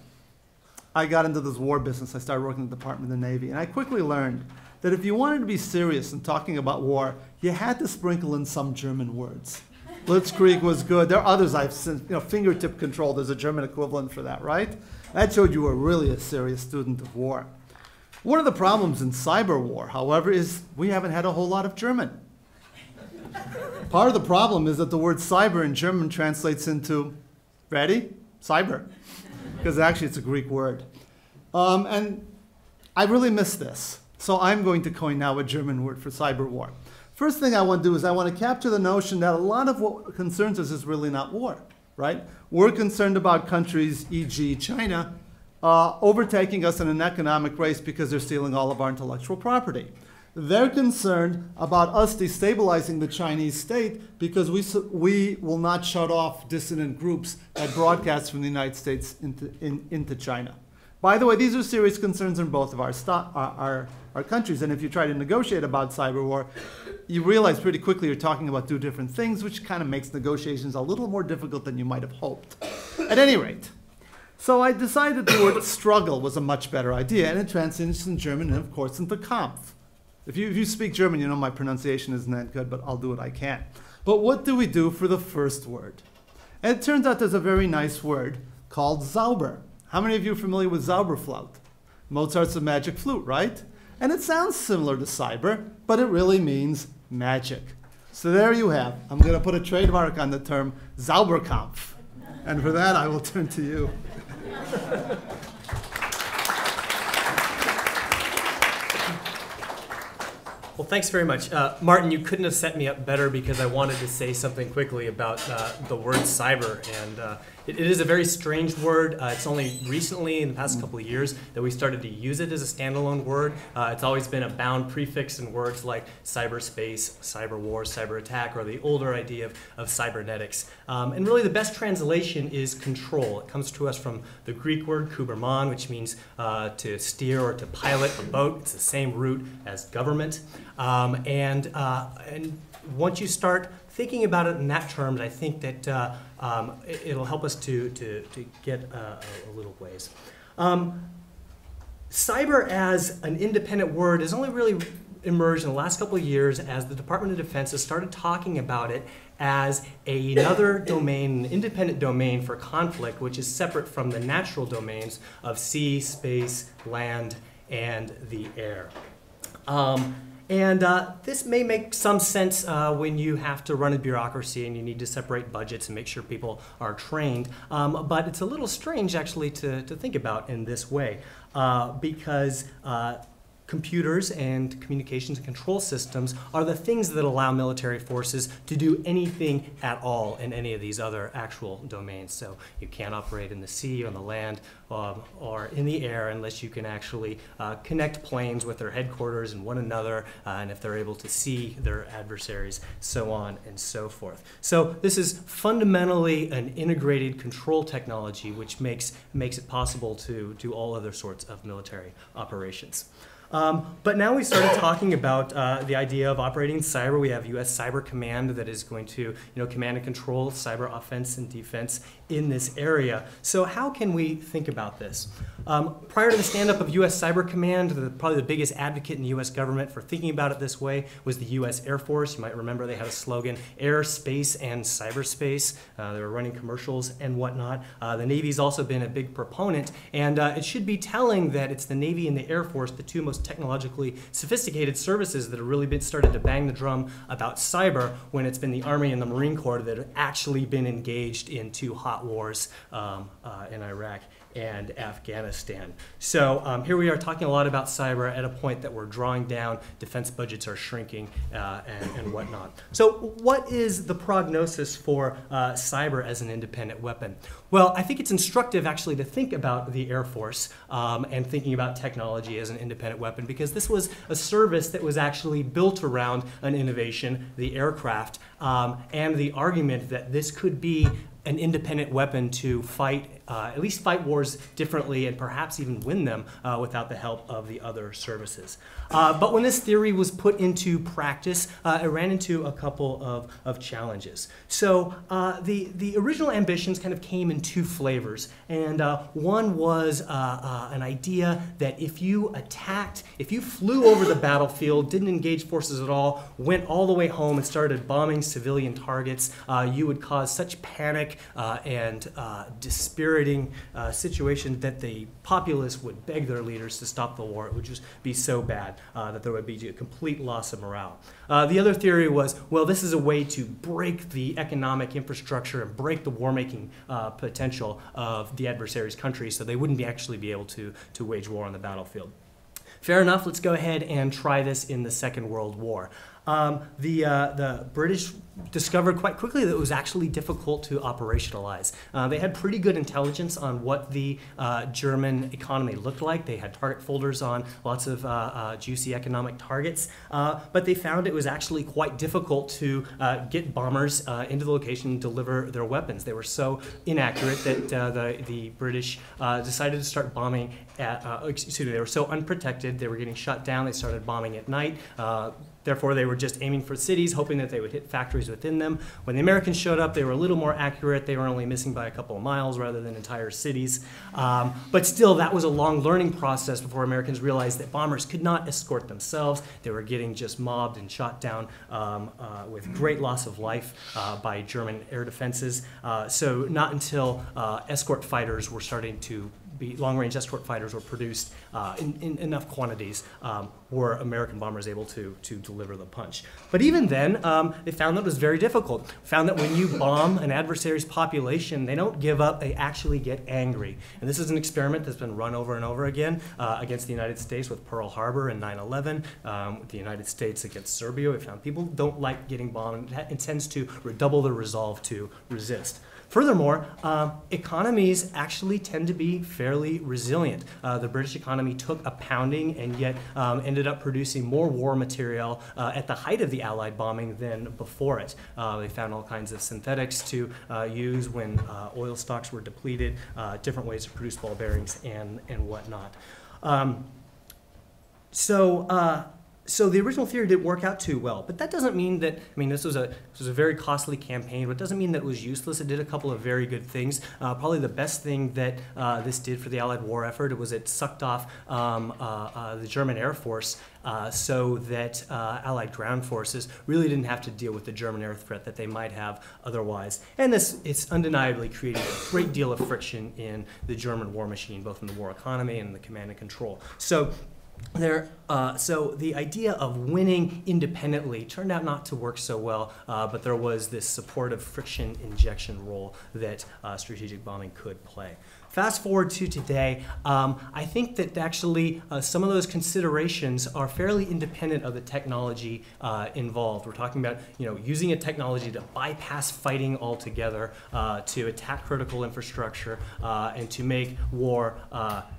I got into this war business. I started working in the Department of the Navy, and I quickly learned that if you wanted to be serious in talking about war, you had to sprinkle in some German words. Blitzkrieg was good. There are others I've seen, you know, fingertip control, there's a German equivalent for that, right? That showed you were really a serious student of war. One of the problems in cyber war, however, is we haven't had a whole lot of German. Part of the problem is that the word cyber in German translates into, ready? cyber, because actually it's a Greek word. Um, and I really miss this. So I'm going to coin now a German word for cyber war. First thing I want to do is I want to capture the notion that a lot of what concerns us is really not war, right? We're concerned about countries, e.g., China, uh, overtaking us in an economic race because they're stealing all of our intellectual property. They're concerned about us destabilizing the Chinese state because we, we will not shut off dissident groups that broadcast from the United States into, in, into China. By the way, these are serious concerns in both of our, our, our, countries. And if you try to negotiate about cyber war, you realize pretty quickly you're talking about two different things, which kind of makes negotiations a little more difficult than you might have hoped. At any rate, so I decided the word struggle was a much better idea, and it translates in German and, of course, into Kampf. If you, if you speak German, you know my pronunciation isn't that good, but I'll do what I can. But what do we do for the first word? And it turns out there's a very nice word called Zauber. How many of you are familiar with Zauberflöte? Mozart's a magic flute, right? And it sounds similar to cyber, but it really means magic. So there you have. I'm going to put a trademark on the term Zauberkampf. And for that, I will turn to you. Well, thanks very much. Uh, Martin, you couldn't have set me up better because I wanted to say something quickly about uh, the word cyber. And uh, it, it is a very strange word. Uh, it's only recently, in the past couple of years, that we started to use it as a standalone word. Uh, it's always been a bound prefix in words like cyberspace, cyber war, cyber attack, or the older idea of, of cybernetics. Um, and really, the best translation is control. It comes to us from the Greek word kubermon, which means uh, to steer or to pilot a boat. It's the same root as government. Um, and, uh, and once you start thinking about it in that terms, I think that uh, um, it, will help us to, to, to get uh, a, a, little ways. Um, cyber as an independent word has only really emerged in the last couple of years as the Department of Defense has started talking about it as a, another domain, an independent domain for conflict, which is separate from the natural domains of sea, space, land, and the air. Um, and uh, this may make some sense uh, when you have to run a bureaucracy and you need to separate budgets and make sure people are trained. Um, but it's a little strange actually to, to think about in this way uh, because uh, computers and communications and control systems are the things that allow military forces to do anything at all in any of these other actual domains. So you can't operate in the sea, on the land, um, or in the air unless you can actually uh, connect planes with their headquarters and one another, uh, and if they're able to see their adversaries, so on and so forth. So this is fundamentally an integrated control technology which makes, makes it possible to do all other sorts of military operations. Um, but now we started talking about uh, the idea of operating cyber. We have U.S. Cyber Command that is going to, you know, command and control cyber offense and defense in this area. So how can we think about this? Um, prior to the stand-up of U.S. Cyber Command, the, probably the biggest advocate in the U.S. government for thinking about it this way was the U.S. Air Force. You might remember they had a slogan, air, space, and cyberspace. Uh, they were running commercials and whatnot. Uh, the Navy's also been a big proponent, and uh, it should be telling that it's the Navy and the Air Force, the two most technologically sophisticated services that have really been started to bang the drum about cyber when it's been the Army and the Marine Corps that have actually been engaged in two hot wars um, uh, in Iraq and Afghanistan. So um, here we are talking a lot about cyber at a point that we're drawing down, defense budgets are shrinking, uh, and, and, whatnot. So what is the prognosis for uh, cyber as an independent weapon? Well, I think it's instructive actually to think about the Air Force um, and thinking about technology as an independent weapon because this was a service that was actually built around an innovation, the aircraft, um, and the argument that this could be an independent weapon to fight, uh, at least fight wars differently and perhaps even win them uh, without the help of the other services. Uh, but when this theory was put into practice, uh, it ran into a couple of, of challenges. So uh, the, the original ambitions kind of came in two flavors. And one was an idea that if you attacked, if you flew over the battlefield, didn't engage forces at all, went all the way home and started bombing civilian targets, you would cause such panic and uh, dispiriting uh, situation that the populace would beg their leaders to stop the war. It would just be so bad uh, that there would be a complete loss of morale. Uh, the other theory was, well, this is a way to break the economic infrastructure and break the war-making uh, potential of the adversary's country so they wouldn't be actually be able to, to wage war on the battlefield. Fair enough, let's go ahead and try this in the Second World War. Um, the, uh, the British discovered quite quickly that it was actually difficult to operationalize. Uh, they had pretty good intelligence on what the uh, German economy looked like. They had target folders on lots of uh, uh juicy economic targets, uh, but they found it was actually quite difficult to uh, get bombers into the location and deliver their weapons. They were so inaccurate that the, the British decided to start bombing at, excuse me, they were so unprotected, they were getting shut down, they started bombing at night. Therefore, they were just aiming for cities, hoping that they would hit factories within them. When the Americans showed up, they were a little more accurate. They were only missing by a couple of miles rather than entire cities. Um, but still, that was a long learning process before Americans realized that bombers could not escort themselves. They were getting just mobbed and shot down um, uh, with great loss of life uh, by German air defenses. Uh, so, not until uh, escort fighters were starting to be long-range escort fighters were produced uh, in, in, enough quantities um, were American bombers able to, to deliver the punch. But even then, um, they found that it was very difficult. Found that when you bomb an adversary's population, they don't give up, they actually get angry. And this is an experiment that's been run over and over again uh, against the United States with Pearl Harbor and 9-11, um, with the United States against Serbia. We found people don't like getting bombed, it tends to redouble their resolve to resist. Furthermore, um, economies actually tend to be fairly resilient. Uh, the British economy took a pounding and yet um, ended up producing more war material uh, at the height of the Allied bombing than before it. Uh, they found all kinds of synthetics to uh, use when uh, oil stocks were depleted, different ways to produce ball bearings and, and whatnot. Um, so, so the original theory didn't work out too well, but that doesn't mean that. I mean, this was a this was a very costly campaign, but it doesn't mean that it was useless. It did a couple of very good things. Uh, probably the best thing that uh, this did for the Allied war effort was it sucked off um, uh, uh the German Air Force. Uh, so that uh, Allied ground forces really didn't have to deal with the German air threat that they might have otherwise. And this it's undeniably created a great deal of friction in the German war machine, both in the war economy and the command and control. So there, uh, so the idea of winning independently turned out not to work so well, uh, but there was this supportive friction injection role that uh, strategic bombing could play. Fast forward to today, um, I think that actually uh, some of those considerations are fairly independent of the technology uh, involved. We're talking about you know using a technology to bypass fighting altogether, uh, to attack critical infrastructure, and to make war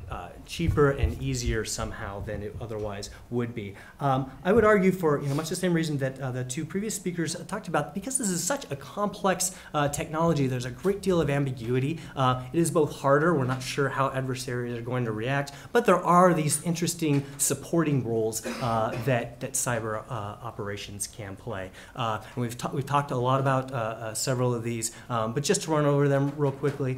uh, cheaper and easier somehow than it otherwise would be. Um, I would argue for you know, much the same reason that uh, the two previous speakers talked about, because this is such a complex uh, technology, there's a great deal of ambiguity. Uh, it is both harder, we're not sure how adversaries are going to react, but there are these interesting supporting roles uh, that, that cyber uh, operations can play. and we've, ta we've talked a lot about several of these, um, but just to run over them real quickly,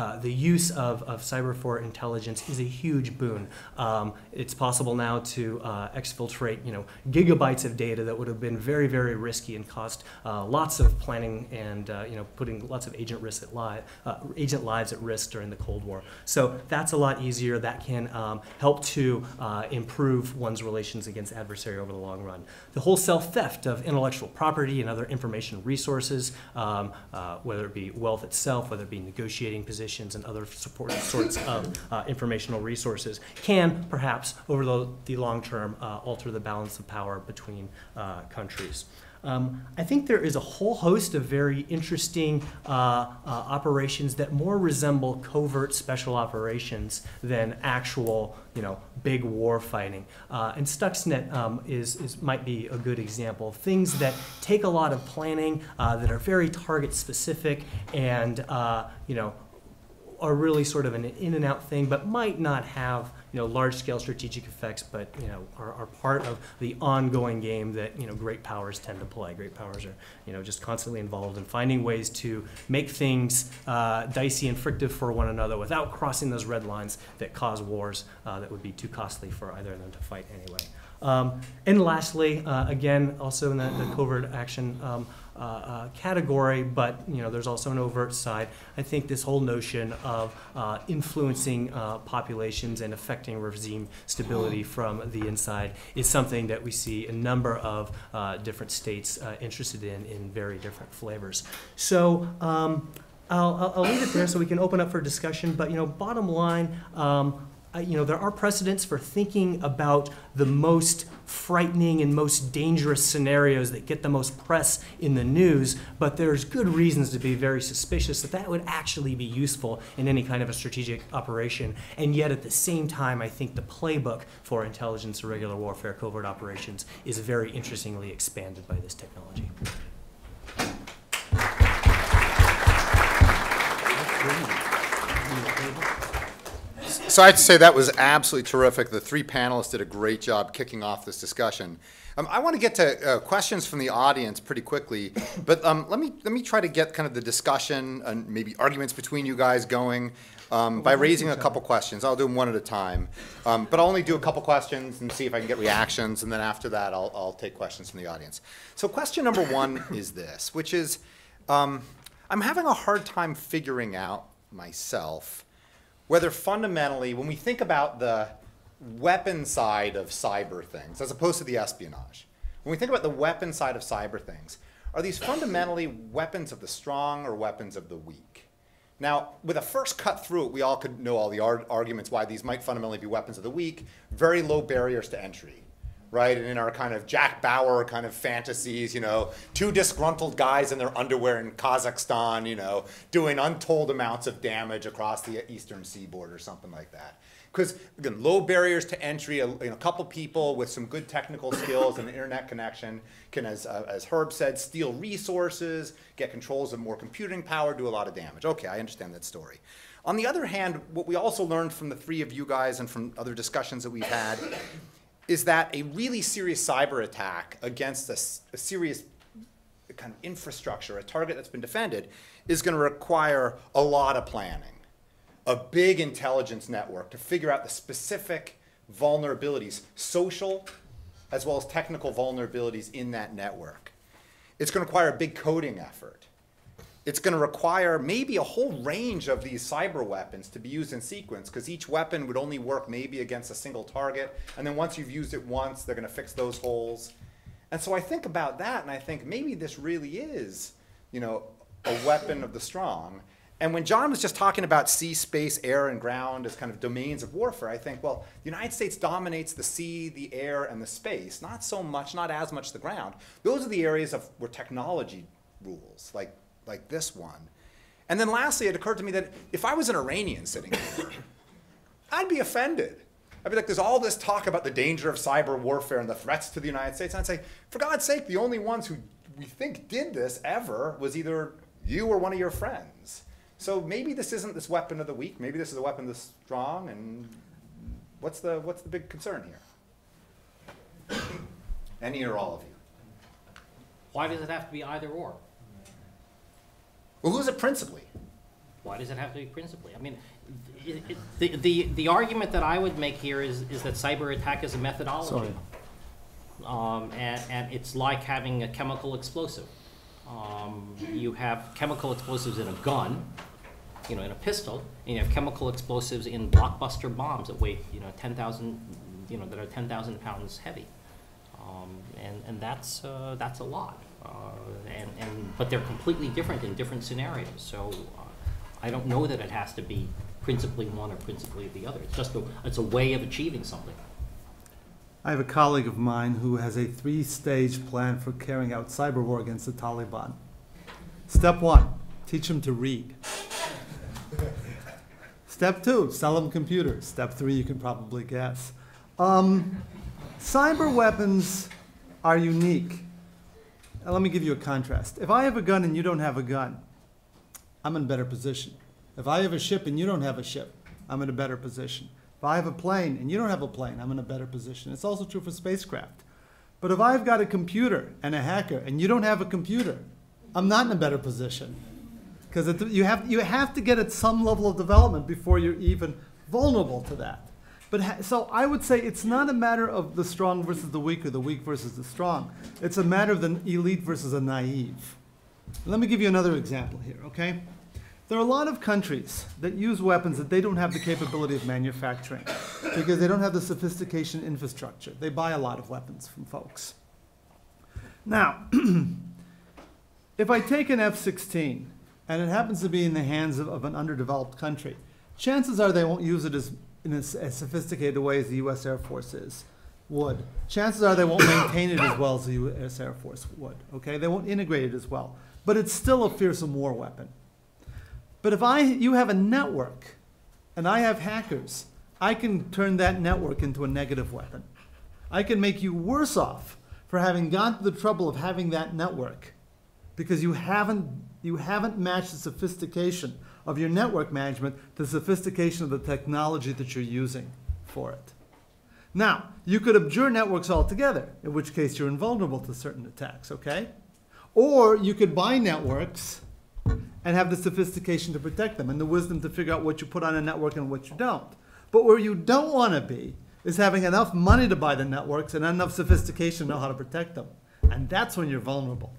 uh, the use of, of cyber for intelligence is a huge boon. Um, it's possible now to uh, exfiltrate, you know, gigabytes of data that would have been very, very risky and cost uh, lots of planning and, uh, you know, putting lots of agent risks at li uh, agent lives at risk during the Cold War. So that's a lot easier. That can um, help to improve one's relations against adversary over the long run. The wholesale theft of intellectual property and other information resources, um, whether it be wealth itself, whether it be negotiating positions, and other support sorts of uh, informational resources can perhaps over the, the long term uh, alter the balance of power between uh, countries. Um, I think there is a whole host of very interesting uh, uh, operations that more resemble covert special operations than actual, you know, big war fighting. Uh, and Stuxnet um, is, is, might be a good example. Things that take a lot of planning, uh, that are very target specific, and uh, you know, are really sort of an in and out thing, but might not have you know large scale strategic effects, but you know are, are part of the ongoing game that you know great powers tend to play. Great powers are you know just constantly involved in finding ways to make things uh, dicey and frictive for one another without crossing those red lines that cause wars uh, that would be too costly for either of them to fight anyway. Um, and lastly, uh, again, also in the, the covert action um, uh, uh, category, but you know, there's also an overt side. I think this whole notion of uh, influencing uh, populations and affecting regime stability from the inside is something that we see a number of uh, different states uh, interested in in very different flavors. So. Um, I'll, I'll, leave it there so we can open up for discussion. But you know, bottom line, um, uh, you know, there are precedents for thinking about the most frightening and most dangerous scenarios that get the most press in the news, but there's good reasons to be very suspicious that that would actually be useful in any kind of a strategic operation. And yet, at the same time, I think the playbook for intelligence, irregular warfare, covert operations is very interestingly expanded by this technology. So I have to say that was absolutely terrific. The three panelists did a great job kicking off this discussion. Um, I want to get to uh, questions from the audience pretty quickly, but um, let me let me try to get kind of the discussion and maybe arguments between you guys going um, by raising a couple questions. I'll do them one at a time, um, but I'll only do a couple questions and see if I can get reactions, and then after that, I'll I'll take questions from the audience. So question number one is this, which is, um, I'm having a hard time figuring out myself whether fundamentally, when we think about the weapon side of cyber things, as opposed to the espionage, when we think about the weapon side of cyber things, are these fundamentally weapons of the strong or weapons of the weak? Now, with a first cut through it, we all could know all the ar arguments why these might fundamentally be weapons of the weak, very low barriers to entry right? And in our kind of Jack Bauer kind of fantasies, you know, two disgruntled guys in their underwear in Kazakhstan, you know, doing untold amounts of damage across the eastern seaboard or something like that. Because again, low barriers to entry, a, you know, couple people with some good technical skills and an internet connection can, as, uh, as Herb said, steal resources, get controls of more computing power, do a lot of damage. Okay, I understand that story. On the other hand, what we also learned from the three of you guys and from other discussions that we've had is that a really serious cyber attack against a, a serious kind of infrastructure, a target that's been defended, is going to require a lot of planning, a big intelligence network to figure out the specific vulnerabilities, social as well as technical vulnerabilities in that network. It's going to require a big coding effort it's going to require maybe a whole range of these cyber weapons to be used in sequence because each weapon would only work maybe against a single target. And then once you've used it once, they're going to fix those holes. And so I think about that and I think maybe this really is, you know, a weapon of the strong. And when Jon was just talking about sea, space, air, and ground as kind of domains of warfare, I think, well, the United States dominates the sea, the air, and the space. Not so much, not as much the ground. Those are the areas of where technology rules, like like this one. And then lastly, it occurred to me that if I was an Iranian sitting here, I'd be offended. I'd be like, there's all this talk about the danger of cyber warfare and the threats to the United States. And I'd say, for God's sake, the only ones who we think did this ever was either you or one of your friends. So maybe this isn't this weapon of the weak. Maybe this is a weapon of the strong. And what's the, what's the big concern here? Any or all of you? Why does it have to be either or? Well, who's it principally? Why does it have to be principally? I mean, it, it, the, the, the argument that I would make here is, is that cyber attack is a methodology. Um, and, and it's like having a chemical explosive. Um, you have chemical explosives in a gun, you know, in a pistol, and you have chemical explosives in blockbuster bombs that weigh, you know, 10,000, you know, that are 10,000 pounds heavy. Um, and, and that's, uh, that's a lot. Uh, and, and, but they're completely different in different scenarios. So uh, I don't know that it has to be principally one or principally the other. It's just a, it's a way of achieving something. I have a colleague of mine who has a three-stage plan for carrying out cyber war against the Taliban. Step one, teach them to read. Step two, sell them computers. Step three, you can probably guess. Um, cyber weapons are unique now, let me give you a contrast. If I have a gun and you don't have a gun, I'm in a better position. If I have a ship and you don't have a ship, I'm in a better position. If I have a plane and you don't have a plane, I'm in a better position. It's also true for spacecraft. But if I've got a computer and a hacker and you don't have a computer, I'm not in a better position. Because you have, you have to get at some level of development before you're even vulnerable to that. But so I would say it's not a matter of the strong versus the weak or the weak versus the strong. It's a matter of the elite versus the naive. Let me give you another example here, okay? There are a lot of countries that use weapons that they don't have the capability of manufacturing because they don't have the sophistication infrastructure. They buy a lot of weapons from folks. Now, if I take an F 16 and it happens to be in the hands of, of an underdeveloped country, chances are they won't use it as in as, as sophisticated a way as the U.S. Air Force is, would, chances are they won't maintain it as well as the U.S. Air Force would. Okay, they won't integrate it as well, but it's still a fearsome war weapon. But if I, you have a network, and I have hackers, I can turn that network into a negative weapon. I can make you worse off for having gone to the trouble of having that network because you haven't, you haven't matched the sophistication of your network management to the sophistication of the technology that you're using for it. Now, you could abjure networks altogether, in which case you're invulnerable to certain attacks, okay? Or you could buy networks and have the sophistication to protect them and the wisdom to figure out what you put on a network and what you don't. But where you don't want to be is having enough money to buy the networks and enough sophistication to know how to protect them. And that's when you're vulnerable.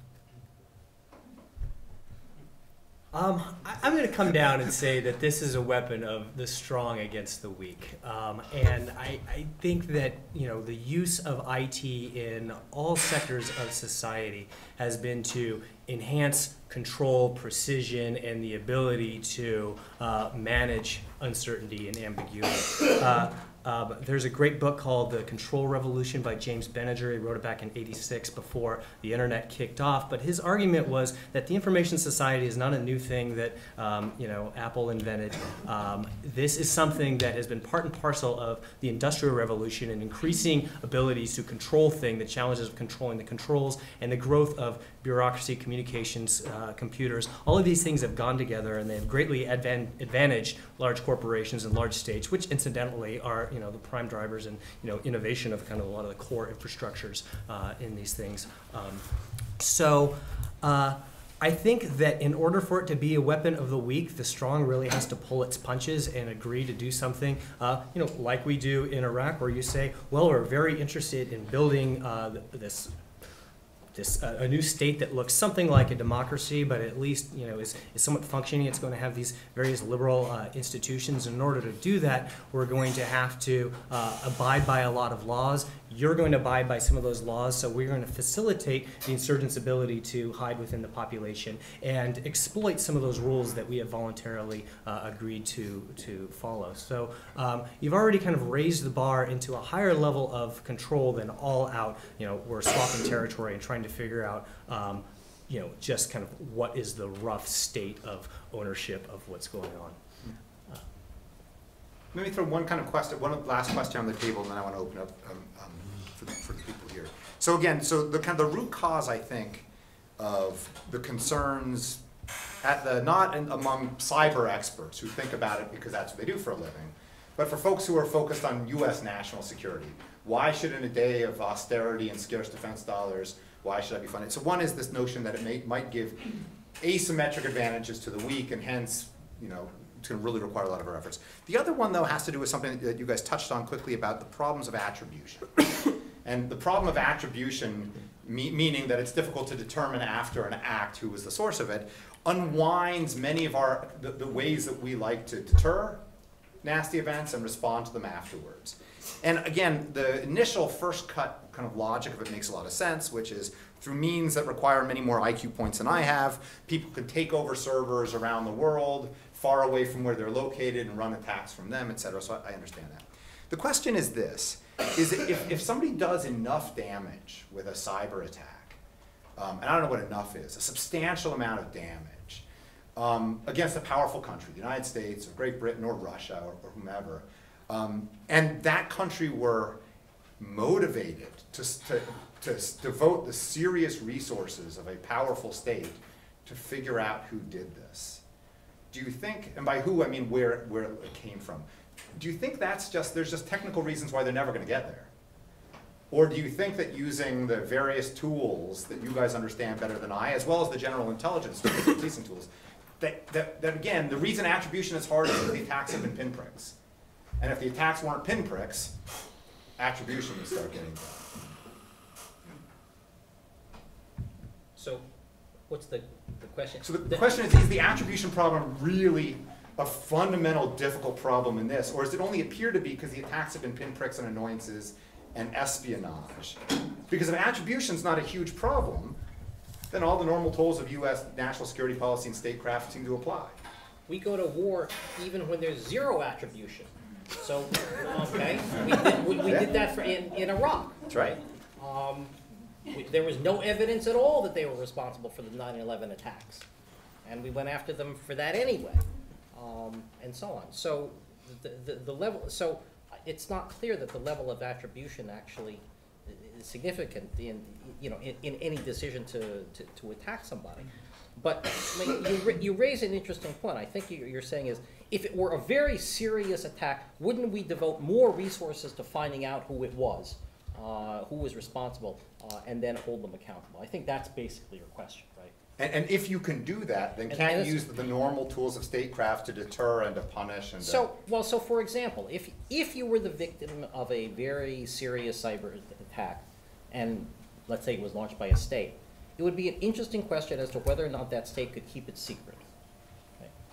Um, I, I'm going to come down and say that this is a weapon of the strong against the weak, um, and I, I think that you know the use of IT in all sectors of society has been to enhance control, precision, and the ability to uh, manage uncertainty and ambiguity. Uh, um, there's a great book called The Control Revolution by James Beniger. He wrote it back in 86 before the internet kicked off. But his argument was that the information society is not a new thing that um, you know Apple invented. Um, this is something that has been part and parcel of the Industrial Revolution and increasing abilities to control things, the challenges of controlling the controls, and the growth of bureaucracy, communications, uh, computers. All of these things have gone together and they have greatly advan advantaged large corporations and large states, which incidentally are you know the prime drivers and you know innovation of kind of a lot of the core infrastructures uh, in these things. Um, so. Uh, I think that in order for it to be a weapon of the weak, the strong really has to pull its punches and agree to do something, uh, you know, like we do in Iraq, where you say, well, we're very interested in building uh, this this uh, a new state that looks something like a democracy, but at least you know is, is somewhat functioning. It's going to have these various liberal uh, institutions. In order to do that, we're going to have to uh, abide by a lot of laws. You're going to abide by some of those laws, so we're going to facilitate the insurgent's ability to hide within the population and exploit some of those rules that we have voluntarily uh, agreed to to follow. So um, you've already kind of raised the bar into a higher level of control than all out. You know, we're swapping territory and trying to figure out. Um, you know, just kind of what is the rough state of ownership of what's going on. Let me throw one kind of question, one last question on the table, and then I want to open up um, um, for, the, for the people here. So again, so the kind of the root cause, I think, of the concerns at the not in, among cyber experts who think about it because that's what they do for a living, but for folks who are focused on U.S. national security. Why should, in a day of austerity and scarce defense dollars, why should I be funded? So one is this notion that it may, might give asymmetric advantages to the weak, and hence, you know, it's going to really require a lot of our efforts. The other one, though, has to do with something that you guys touched on quickly about the problems of attribution. and the problem of attribution, me meaning that it's difficult to determine after an act who was the source of it, unwinds many of our the, the ways that we like to deter nasty events and respond to them afterwards. And again, the initial first cut kind of logic of it makes a lot of sense, which is through means that require many more IQ points than I have, people could take over servers around the world, far away from where they're located and run attacks from them, et cetera. So I, I understand that. The question is this, is if, if somebody does enough damage with a cyber attack, um, and I don't know what enough is, a substantial amount of damage um, against a powerful country, the United States or Great Britain or Russia or, or whomever, um, and that country were motivated to, to, to devote the serious resources of a powerful state to figure out who did this do you think, and by who I mean where, where it came from, do you think that's just, there's just technical reasons why they're never going to get there? Or do you think that using the various tools that you guys understand better than I, as well as the general intelligence tools, policing tools, that, that, that again, the reason attribution is hard is the attacks have been pinpricks. And if the attacks weren't pinpricks, attribution would start getting done. So, what's the the question. So the, the question is, is the attribution problem really a fundamental difficult problem in this, or does it only appear to be because the attacks have been pinpricks and annoyances and espionage? Because if attribution is not a huge problem, then all the normal tools of U.S. national security policy and statecraft seem to apply. We go to war even when there's zero attribution. So, okay, we did, we, we did that for, in, in Iraq. That's right. Um, we- there was no evidence at all that they were responsible for the 9/11 attacks. And we went after them for that anyway, um, and so on. So the, the, the level, so it's not clear that the level of attribution actually i- is significant in, you know, in, in any decision to, to, to attack somebody. But I mean, you, ra- you raise an interesting point. I think you- you're saying is, if it were a very serious attack, wouldn't we devote more resources to finding out who it was, uh, who was responsible, uh, and then hold them accountable? I think that's basically your question, right? And, and if you can do that, then And- can't and you it's- ttack the normal tools of statecraft to deter and to punish and? So, well, so for example, if, if you were the victim of a very serious cyber attack, and let's say it was launched by a state, it would be an interesting question as to whether or not that state could keep it secret.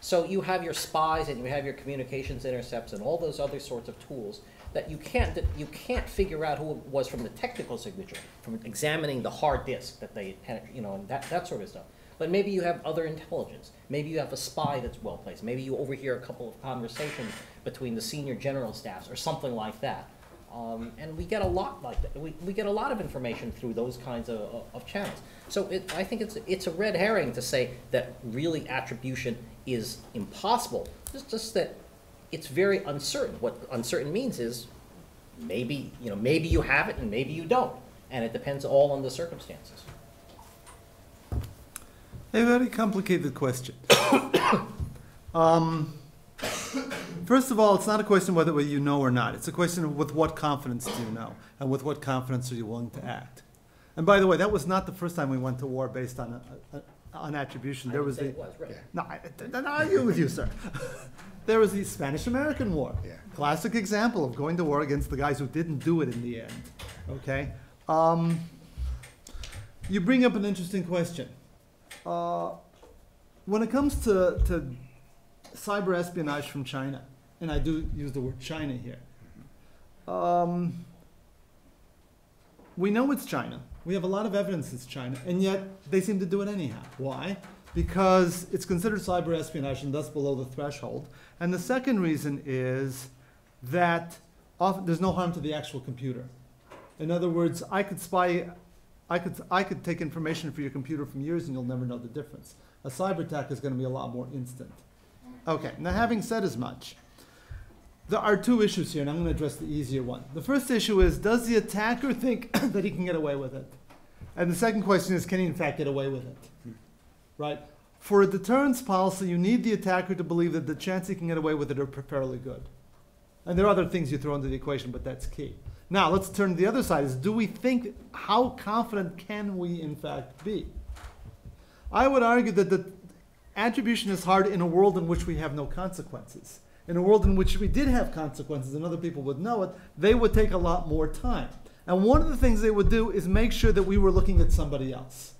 So you have your spies and you have your communications intercepts and all those other sorts of tools that you can't, that you can't figure out who it was from the technical signature, from examining the hard disk that they, had, you know, and that, that sort of stuff. But maybe you have other intelligence. Maybe you have a spy that's well placed. Maybe you overhear a couple of conversations between the senior general staffs or something like that. Um, and we get a lot like that. We, we get a lot of information through those kinds of, of- of channels. So it, I think it's, it's a red herring to say that really attribution is impossible. It's just that it's very uncertain. What uncertain means is maybe, you know, maybe you have it and maybe you don't. And it depends all on the circumstances. A very complicated question. um, first of all, it's not a question whether you know or not. It's a question of with what confidence do you know, and with what confidence are you willing to act. And by the way, that was not the first time we went to war based on a, a, on attribution. There I was the say it was, right. no, I didn't argue with you, sir. there was the Spanish-American War. Yeah. Classic example of going to war against the guys who didn't do it in the end. Okay. Um, you bring up an interesting question. Uh, when it comes to, to cyber espionage from China, and I do use the word China here, um, we know it's China. We have a lot of evidence it's China, and yet they seem to do it anyhow. Why? Because it's considered cyber espionage and thus below the threshold. And the second reason is that often there's no harm to the actual computer. In other words, I could spy, I could, I could take information for your computer from years and you'll never know the difference. A cyber attack is going to be a lot more instant. Okay, now having said as much, there are two issues here, and I'm going to address the easier one. The first issue is Does the attacker think that he can get away with it? And the second question is Can he, in fact, get away with it? Hmm. Right? For a deterrence policy, you need the attacker to believe that the chance he can get away with it are fairly good. And there are other things you throw into the equation, but that's key. Now, let's turn to the other side is do we think, how confident can we, in fact, be? I would argue that the attribution is hard in a world in which we have no consequences. In a world in which we did have consequences and other people would know it, they would take a lot more time. And one of the things they would do is make sure that we were looking at somebody else.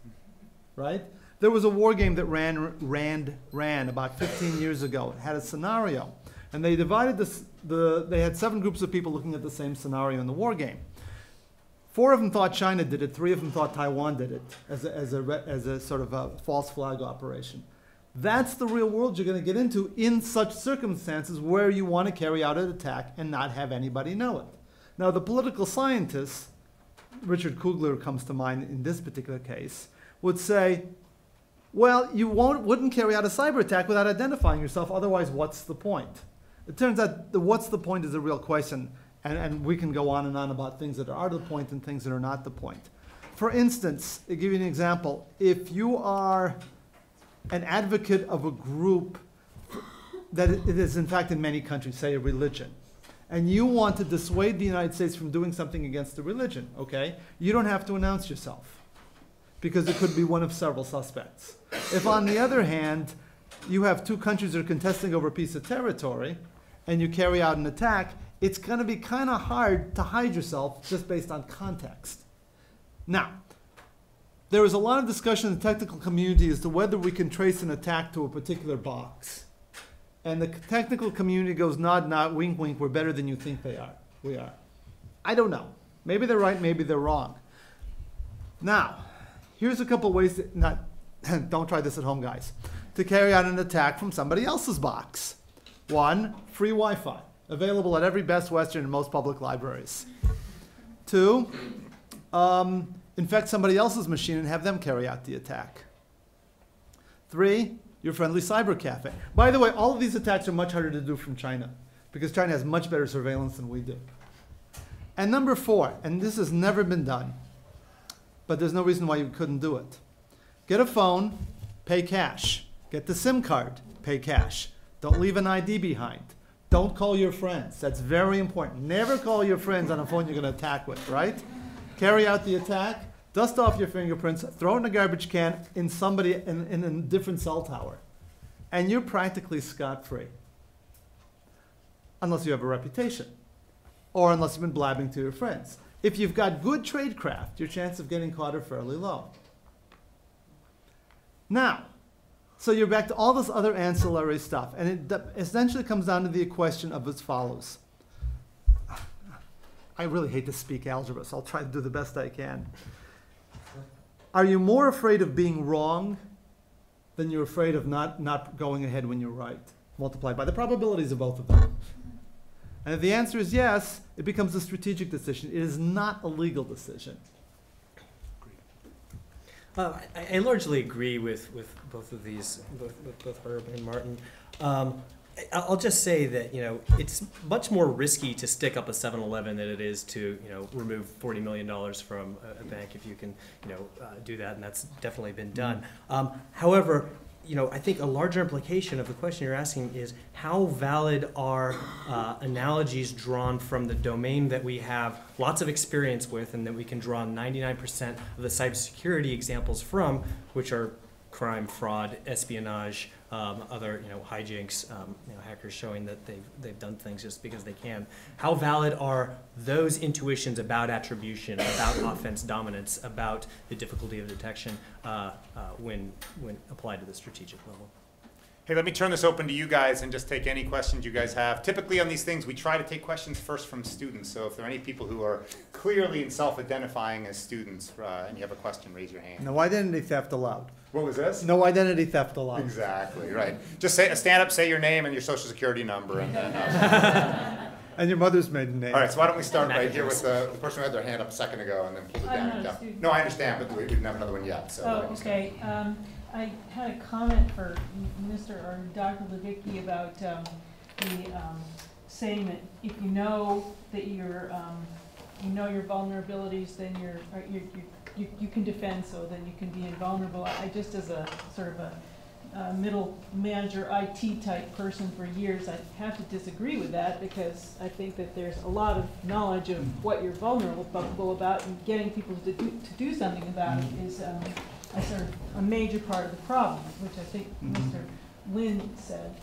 Right? There was a war game that ran, ran, ran about 15 years ago. It had a scenario. And they divided this, the, they had seven groups of people looking at the same scenario in the war game. Four of them thought China did it, three of them thought Taiwan did it as a, as a, as a sort of a false flag operation. That's the real world you're going to get into in such circumstances where you want to carry out an attack and not have anybody know it. Now, the political scientists, Richard Kugler comes to mind in this particular case, would say, well, you won't, wouldn't carry out a cyber attack without identifying yourself, otherwise, what's the point? It turns out the what's the point is a real question, and, and we can go on and on about things that are the point and things that are not the point. For instance, to give you an example, if you are an advocate of a group that is in fact in many countries, say a religion, and you want to dissuade the United States from doing something against the religion, okay, you don't have to announce yourself because it could be one of several suspects. If, on the other hand, you have two countries that are contesting over a piece of territory and you carry out an attack, it's going to be kind of hard to hide yourself just based on context. Now, there is a lot of discussion in the technical community as to whether we can trace an attack to a particular box. And the technical community goes, nod, nod, wink, wink, we're better than you think they are. We are. I don't know. Maybe they're right, maybe they're wrong. Now, here's a couple ways that, not, don't try this at home, guys, to carry out an attack from somebody else's box. One, free Wi Fi. available at every Best Western and most public libraries. Two, um, infect somebody else's machine and have them carry out the attack. Three, your friendly cyber cafe. By the way, all of these attacks are much harder to do from China because China has much better surveillance than we do. And number four, and this has never been done, but there's no reason why you couldn't do it. Get a phone, pay cash. Get the SIM card, pay cash. Don't leave an ID behind. Don't call your friends. That's very important. Never call your friends on a phone you're going to attack with, right? Carry out the attack, dust off your fingerprints, throw it in a garbage can in somebody in, in a different cell tower. And you're practically scot free. Unless you have a reputation. Or unless you've been blabbing to your friends. If you've got good tradecraft, your chance of getting caught are fairly low. Now, so you're back to all this other ancillary stuff, and it essentially comes down to the question of as follows. I really hate to speak algebra, so I'll try to do the best I can. Are you more afraid of being wrong than you're afraid of not, not going ahead when you're right? Multiplied by the probabilities of both of them. And if the answer is yes, it becomes a strategic decision. It is not a legal decision. Uh, I, I largely agree with, with both of these, both, both Herb and Martin. Um, I'll just say that, you know, it's much more risky to stick up a 7-Eleven than it is to, you know, remove $40 million from a, a bank if you can, you know, uh, do that, and that's definitely been done. Um, however, you know, I think a larger implication of the question you're asking is how valid are uh, analogies drawn from the domain that we have lots of experience with and that we can draw 99% of the cybersecurity examples from, which are crime, fraud, espionage, um, other you know hijinks, um, you know hackers showing that they've they've done things just because they can. How valid are those intuitions about attribution, about offense dominance, about the difficulty of detection uh, uh, when when applied to the strategic level? Hey, let me turn this open to you guys and just take any questions you guys have. Typically on these things, we try to take questions first from students. So if there are any people who are clearly and self-identifying as students, uh, and you have a question, raise your hand. Now, why didn't they theft allowed. What was this? No identity theft allowed. Exactly, right. Just say, stand up, say your name and your social security number, and then, uh, And your mother's maiden name. all right, so why don't we start right here with the, the person who had their hand up a second ago, and then pull it I'm down. Yeah. No, I understand, but we we didn't have another one yet, so. Oh, okay. Um, I had a comment for Mr. or Dr. Libicki about, um, the, um, saying that if you know that you're, um, you know your vulnerabilities, then you're, or you, you, you, can defend, so then you can be invulnerable. I just as a sort of a, uh, middle manager IT type person for years, I have to disagree with that because I think that there's a lot of knowledge of what you're vulnerable about and getting people to do, to do something about it is, um, a sort of a major part of the problem, which I think Mhm. Mr. Lin said.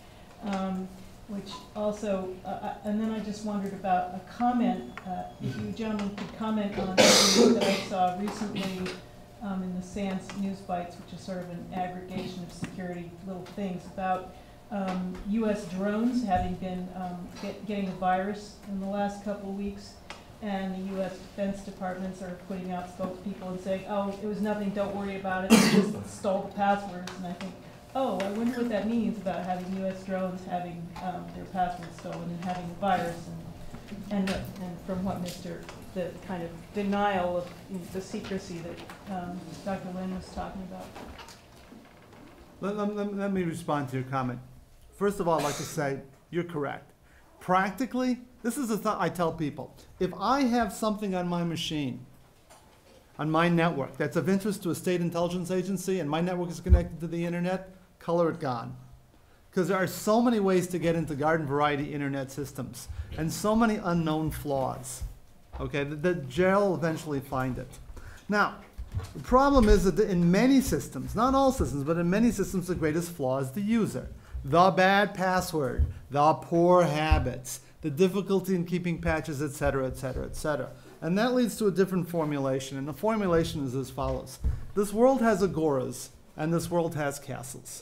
Um, which also, uh, uh, and then I just wondered about a comment, uh, if you gentlemen could comment on something that I saw recently um, in the SANS News Bites, which is sort of an aggregation of security little things about um, U.S. drones having been um, get, getting a virus in the last couple of weeks, and the U.S. Defense Department sort of putting out spokespeople and saying, "Oh, it was nothing. Don't worry about it. They just stole the passwords." And I think, oh, I wonder what that means about having U.S. drones having um, their passwords stolen and having a virus, and and, and from what Mr. the kind of denial of you know, the secrecy that um, Dr. Lin was talking about. Let, let- let- let me respond to your comment. First of all, I'd like to say, you're correct. Practically, this is the thought I tell people. If I have something on my machine, on my network, that's of interest to a state intelligence agency, and my network is connected to the internet, color it gone. Because there are so many ways to get into garden variety internet systems, and so many unknown flaws, okay, that, will eventually find it. Now, the problem is that in many systems, not all systems, but in many systems, the greatest flaw is the user. The bad password, the poor habits, the difficulty in keeping patches, et cetera, et cetera, et cetera. And that leads to a different formulation. And the formulation is as follows This world has agoras, and this world has castles.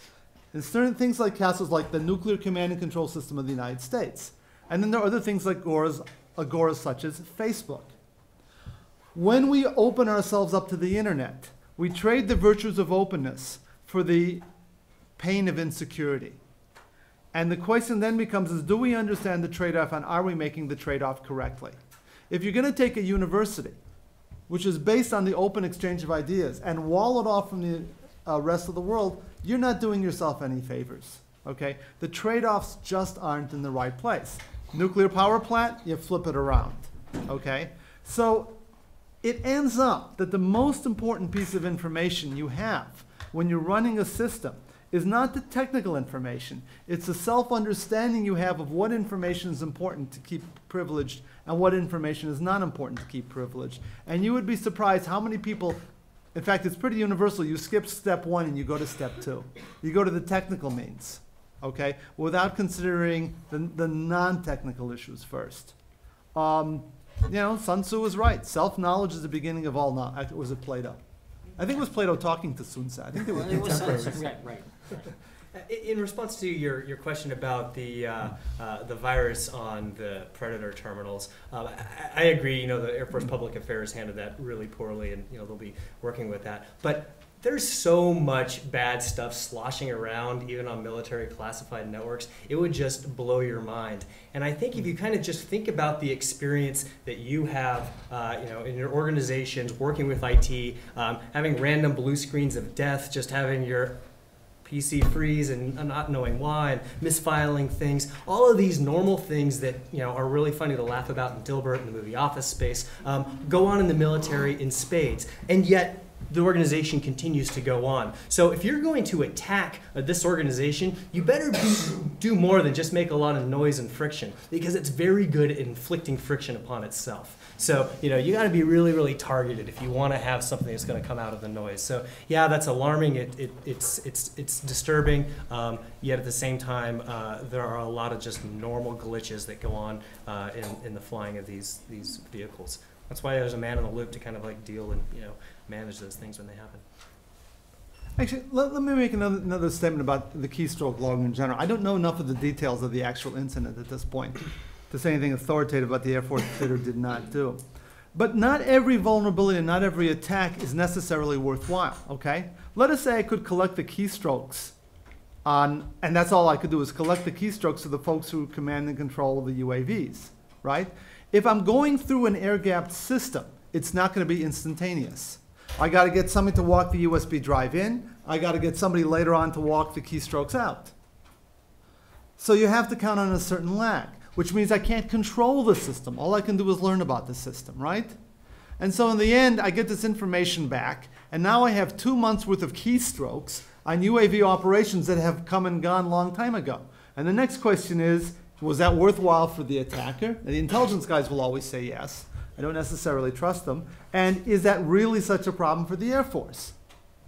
And certain things like castles, like the nuclear command and control system of the United States. And then there are other things like agoras, agoras such as Facebook. When we open ourselves up to the internet, we trade the virtues of openness for the pain of insecurity. And the question then becomes is do we understand the trade-off and are we making the trade-off correctly? If you're going to take a university, which is based on the open exchange of ideas, and wall it off from the uh, rest of the world, you're not doing yourself any favors. Okay? The trade-offs just aren't in the right place. Nuclear power plant, you flip it around. Okay? So it ends up that the most important piece of information you have when you're running a system is not the technical information. It's the self-understanding you have of what information is important to keep privileged and what information is not important to keep privileged. And you would be surprised how many people, in fact, it's pretty universal. You skip step one and you go to step two. You go to the technical means, okay, without considering the, the non-technical issues first. Um, you know, Sun Tzu was right. Self-knowledge is the beginning of all knowledge. Was it Plato? I think it was Plato talking to Sun Tzu. I think they were It was- contemporaries. Right, right. In response to your, your question about the, uh, uh, the virus on the Predator terminals, um, I, I agree, you know, the Air Force Public Affairs handled that really poorly and, you know, they'll be working with that. But there's so much bad stuff sloshing around, even on military classified networks, it would just blow your mind. And I think if you kind of just think about the experience that you have, uh, you know, in your organizations, working with IT, um, having random blue screens of death, just having your PC freeze and not knowing why, and misfiling things. All of these normal things that you know are really funny to laugh about in Dilbert and the movie Office Space um, go on in the military in spades, and yet the organization continues to go on. So if you're going to attack uh, this organization, you better be, do more than just make a lot of noise and friction, because it's very good at inflicting friction upon itself. So, you know, you got to be really, really targeted if you want to have something that's going to come out of the noise. So, yeah, that's alarming. It, it, it's, it's, it's disturbing. Um, yet at the same time, uh, there are a lot of just normal glitches that go on uh, in, in the flying of these, these vehicles. That's why there's a man in the loop to kind of like deal and, you know, manage those things when they happen. Actually, let, let me make another, another statement about the keystroke logging in general. I don't know enough of the details of the actual incident at this point to say anything authoritative about the Air Force did or did not do. But not every vulnerability and not every attack is necessarily worthwhile, okay? Let us say I could collect the keystrokes on, and that's all I could do is collect the keystrokes of the folks who command and control the UAVs, right? If I'm going through an air-gapped system, it's not going to be instantaneous. I got to get somebody to walk the USB drive in. I got to get somebody later on to walk the keystrokes out. So you have to count on a certain lag, which means I can't control the system. All I can do is learn about the system, right? And so in the end, I get this information back, and now I have two months worth of keystrokes on UAV operations that have come and gone long time ago. And the next question is, was that worthwhile for the attacker? The intelligence guys will always say yes. I don't necessarily trust them. And is that really such a problem for the Air Force?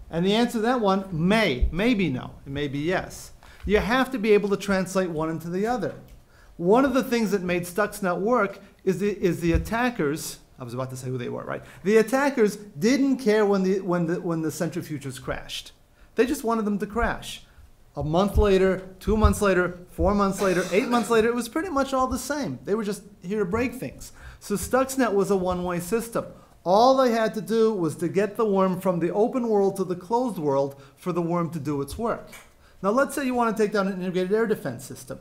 And the answer to that one may, maybe no, it may be yes. You have to be able to translate one into the other. One of the things that made Stuxnet work is the, is the attackers, I was about to say who they were, right? The attackers didn't care when the, when the, when the centrifuges crashed. They just wanted them to crash. A month later, two months later, four months later, eight months later, it was pretty much all the same. They were just here to break things. So Stuxnet was a one-way system. All they had to do was to get the worm from the open world to the closed world for the worm to do its work. Now let's say you want to take down an integrated air defense system.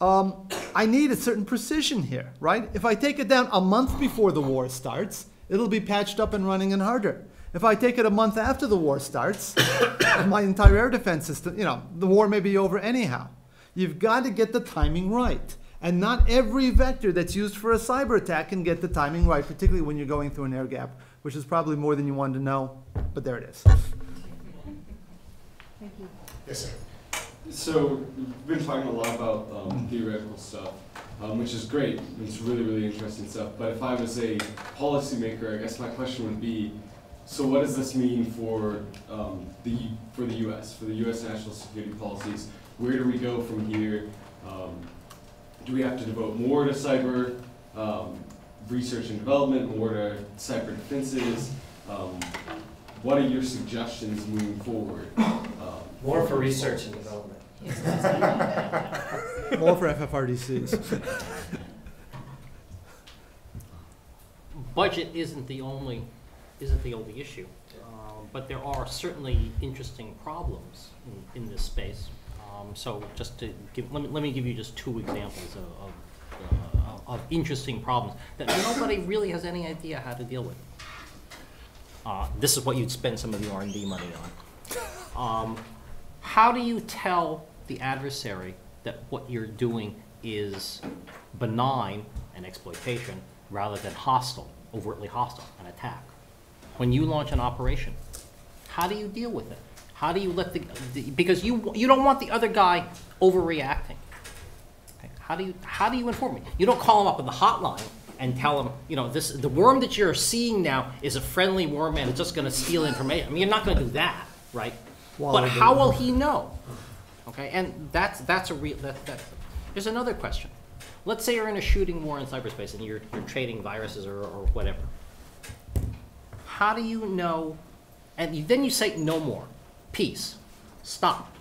Um, I need a certain precision here, right? If I take it down a month before the war starts, it'll be patched up and running and harder. If I take it a month after the war starts, my entire air defense system, you know, the war may be over anyhow. You've got to get the timing right. And not every vector that's used for a cyber attack can get the timing right, particularly when you're going through an air gap, which is probably more than you wanted to know, but there it is. Thank you. Yes, sir. So we've been talking a lot about um, theoretical stuff, um, which is great. It's really, really interesting stuff. But if I was a policymaker, I guess my question would be: So what does this mean for um, the for the U.S. for the U.S. national security policies? Where do we go from here? Um, do we have to devote more to cyber um, research and development, more to cyber defenses? Um, what are your suggestions moving forward? Um, More for research and development. More for FFRDCs. Budget isn't the only, isn't the only issue, um, but there are certainly interesting problems in, in this space. Um, so just to give, let me, let me give you just two examples of, of, uh, of interesting problems that nobody really has any idea how to deal with. Uh, this is what you'd spend some of the R and D money on. Um, how do you tell the adversary that what you're doing is benign and exploitation rather than hostile, overtly hostile, an attack? When you launch an operation, how do you deal with it? How do you let the, the because you you don't want the other guy overreacting. Okay, How do you how do you inform me? You don't call him up on the hotline and tell him, you know, this the worm that you're seeing now is a friendly worm and it's just going to steal information. I mean, you're not going to do that, right? But how will he know? Okay, and that's that's a real that, that. There's another question. Let's say you're in a shooting war in cyberspace and you're you're trading viruses or, or whatever. How do you know? And then you say no more, peace, stop.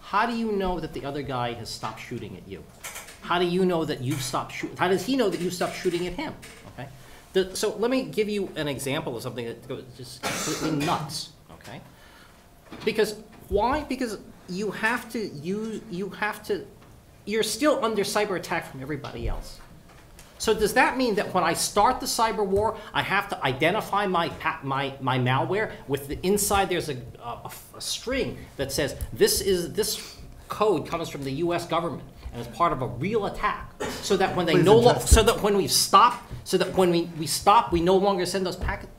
How do you know that the other guy has stopped shooting at you? How do you know that you've stopped shooting? How does he know that you stopped shooting at him? Okay. The, so let me give you an example of something that goes just completely nuts. Okay. Because why? Because you have to use, you have to, you're still under cyber attack from everybody else. So does that mean that when I start the cyber war, I have to identify my my, my malware with the inside there's a, a, a string that says this is this code comes from the U.S. government and is part of a real attack, so that when they Please no lo- so that when we stop, so that when we, we stop, we no longer send those packets.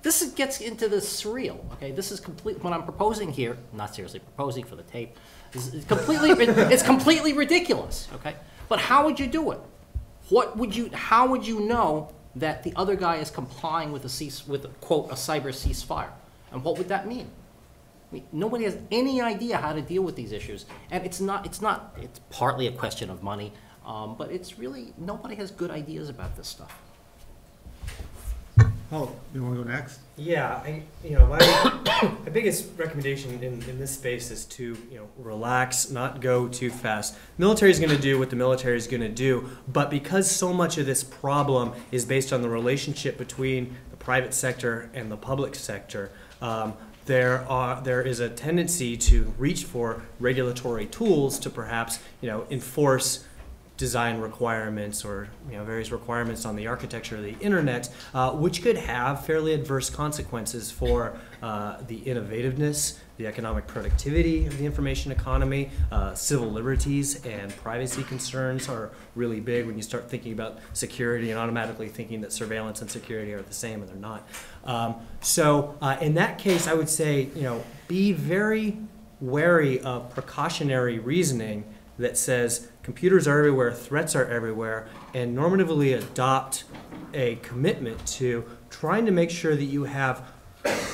This is, gets into the surreal. Okay, this is complete. What I'm proposing here, not seriously proposing for the tape, is completely it's completely ridiculous. Okay, but how would you do it? What would you? How would you know that the other guy is complying with a cease with quote a cyber ceasefire? And what would that mean? I mean, nobody has any idea how to deal with these issues, and it's not. It's not. It's partly a question of money, um, but it's really nobody has good ideas about this stuff. Oh, you wanna go next? Yeah, you know, my, my biggest recommendation in, in this space is to, you know, relax, not go too fast. Military is going to do what the military is going to do, but because so much of this problem is based on the relationship between the private sector and the public sector, um, there are there is a tendency to reach for regulatory tools to perhaps, you know, enforce design requirements or you know various requirements on the architecture of the internet, uh, which could have fairly adverse consequences for uh, the innovativeness, the economic productivity of the information economy, uh, civil liberties and privacy concerns are really big when you start thinking about security and automatically thinking that surveillance and security are the same and they're not. Um, so uh, in that case, I would say you know be very wary of precautionary reasoning that says computers are everywhere, threats are everywhere, and normatively adopt a commitment to trying to make sure that you have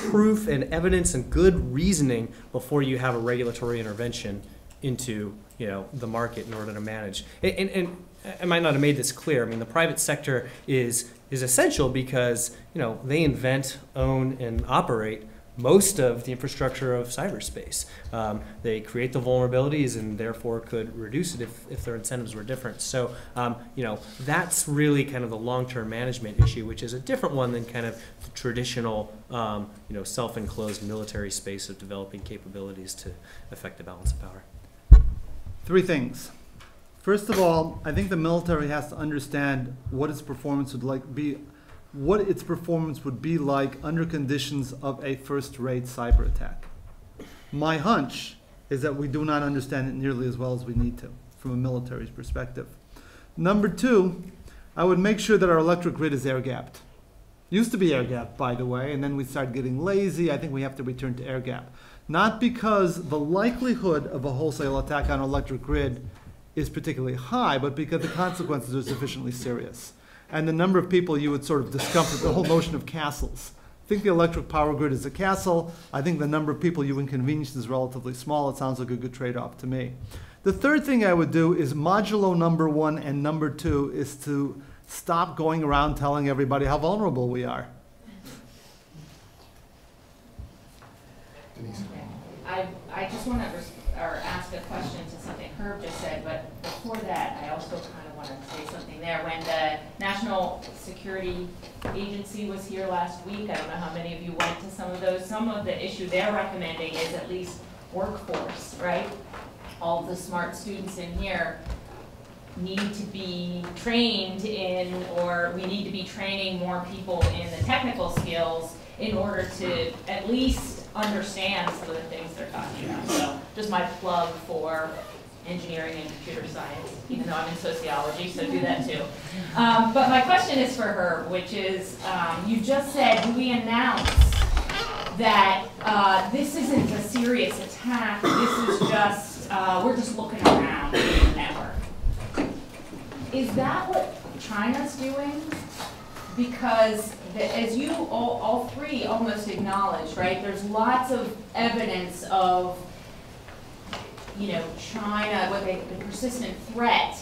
proof and evidence and good reasoning before you have a regulatory intervention into you know the market in order to manage. And, and, and I might not have made this clear. I mean, the private sector is is essential because you know they invent, own, and operate most of the infrastructure of cyberspace. Um, they create the vulnerabilities and therefore could reduce it if, if their incentives were different. So, um, you know, that's really kind of the long-term management issue, which is a different one than kind of traditional, um, you know, self-enclosed military space of developing capabilities to affect the balance of power. Three things. First of all, I think the military has to understand what its performance would like be, what its performance would be like under conditions of a first-rate cyber attack. My hunch is that we do not understand it nearly as well as we need to, from a military's perspective. Number two, I would make sure that our electric grid is air-gapped. Used to be air-gapped, by the way, and then we started getting lazy. I think we have to return to air-gap. Not because the likelihood of a wholesale attack on electric grid is particularly high, but because the consequences are sufficiently serious. And the number of people you would sort of discomfort, the whole notion of castles. I think the electric power grid is a castle. I think the number of people you inconvenience is relatively small. It sounds like a good trade-off to me. The third thing I would do is modulo number one and number two is to stop going around telling everybody how vulnerable we are. I, I just want to, ask a question to something Herb just said, but before that, I also kind of want to say something there. When the National Security Agency was here last week, I don't know how many of you went to some of those, some of the issue they're recommending is at least workforce, right? all the smart students in here need to be trained in, or we need to be training more people in the technical skills in order to at least understand some of the things they're talking about. So just my plug for engineering and computer science, even though I'm in sociology, so do that too. Um, but my question is for her, which is, um, you just said, we announce that uh, this isn't a serious attack, this is just, uh, we're just looking around the network? Is that what China's doing? Because the- as you all, all three almost acknowledged, right, there's lots of evidence of, you know, China, what they, the persistent threat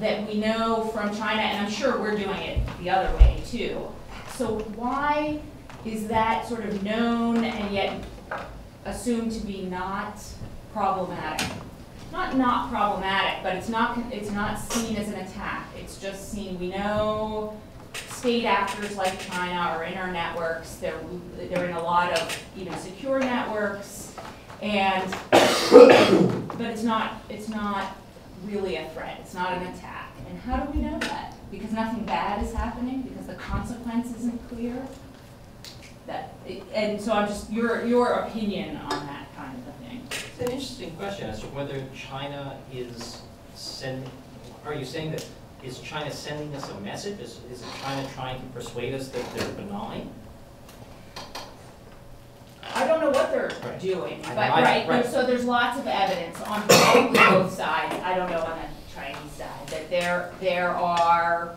that we know from China, and I'm sure we're doing it the other way too. So why is that sort of known and yet assumed to be not problematic? Not not problematic, but it's not, it's not seen as an attack. It's just seen, we know state actors like China are in our networks. They're, they're in a lot of, you know, secure networks. And, but it's not, it's not really a threat. It's not an attack. And how do we know that? Because nothing bad is happening? Because the consequence isn't clear? That, it, and so I'm just, your, your opinion on that kind of a thing. It's an interesting question as to whether China is sending, are you saying that, is China sending us a message? Is, is China trying to persuade us that they're benign? I don't know what they're Right. doing, but, I- right, right. so there's lots of evidence on probably both sides, I don't know on the Chinese side, that there, there are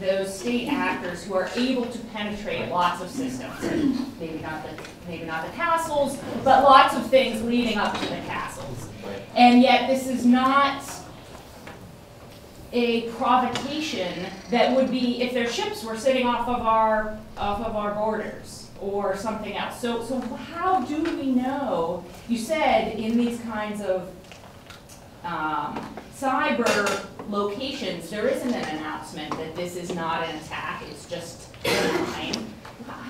those state actors who are able to penetrate lots of systems. Maybe not the, maybe not the castles, but lots of things leading up to the castles. Right. And yet this is not a provocation that would be if their ships were sitting off of our, off of our borders or something else. So, so how do we know, you said in these kinds of um, cyber locations, there isn't an announcement that this is not an attack, it's just. How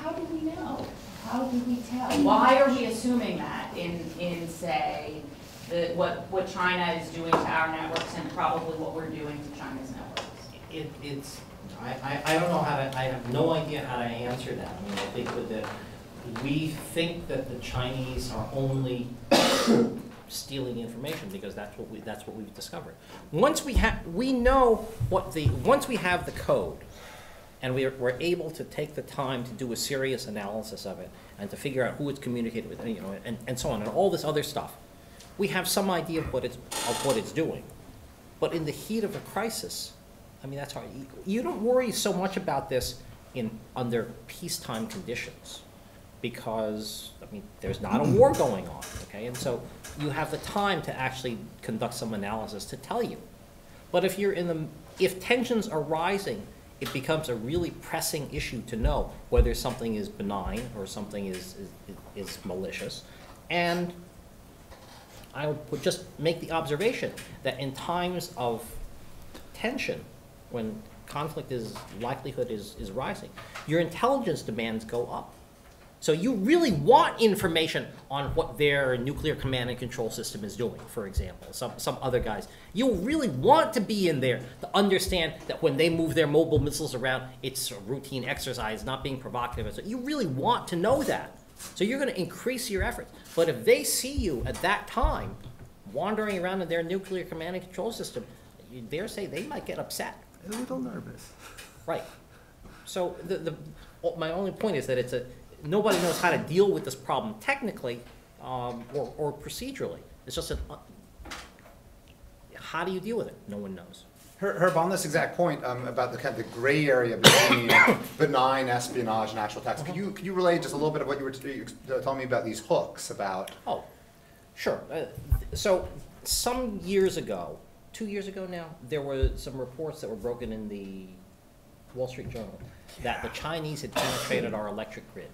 how do we know? How do we tell? Why are we assuming that in, in say, the, what, what China is doing to our networks and probably what we're doing to China's networks? It, it's, I, I, I don't know how to, I have no idea how to answer that. I mean, I think that the, we think that the Chinese are only stealing information because that's what we, that's what we've discovered. Once we have, we know what the, once we have the code, and we're, we're able to take the time to do a serious analysis of it, and to figure out who it's communicated with, and, you know, and, and so on, and all this other stuff, we have some idea of what it's, of what it's doing. But in the heat of a crisis, I mean, that's hard. You- You don't worry so much about this in, under peacetime conditions, because, I mean, there's not a war going on, okay? And so you have the time to actually conduct some analysis to tell you. But if you're in the, if tensions are rising, it becomes a really pressing issue to know whether something is benign or something is, is, is malicious. And I would just make the observation that in times of tension, when conflict is, likelihood is, is rising, your intelligence demands go up. So you really want information on what their nuclear command and control system is doing, for example, some, some other guys. You really want to be in there to understand that when they move their mobile missiles around, it's a routine exercise, not being provocative. So you really want to know that. So you're going to increase your efforts. But if they see you at that time wandering around in their nuclear command and control system, you dare say they might get upset. A little nervous. Right. So the, the, my only point is that it's a, nobody knows how to deal with this problem technically, um, or, or procedurally. It's just an, uh, how do you deal with it? No one knows. Herb, on this exact point um, about the kind of the gray area between benign espionage and actual attacks, could you, could you relate just a little bit of what you were t- you were telling me about these hooks, about, Oh, sure. Uh, So some years ago, two years ago now, there were some reports that were broken in the Wall Street Journal that the Chinese had penetrated our electric grid.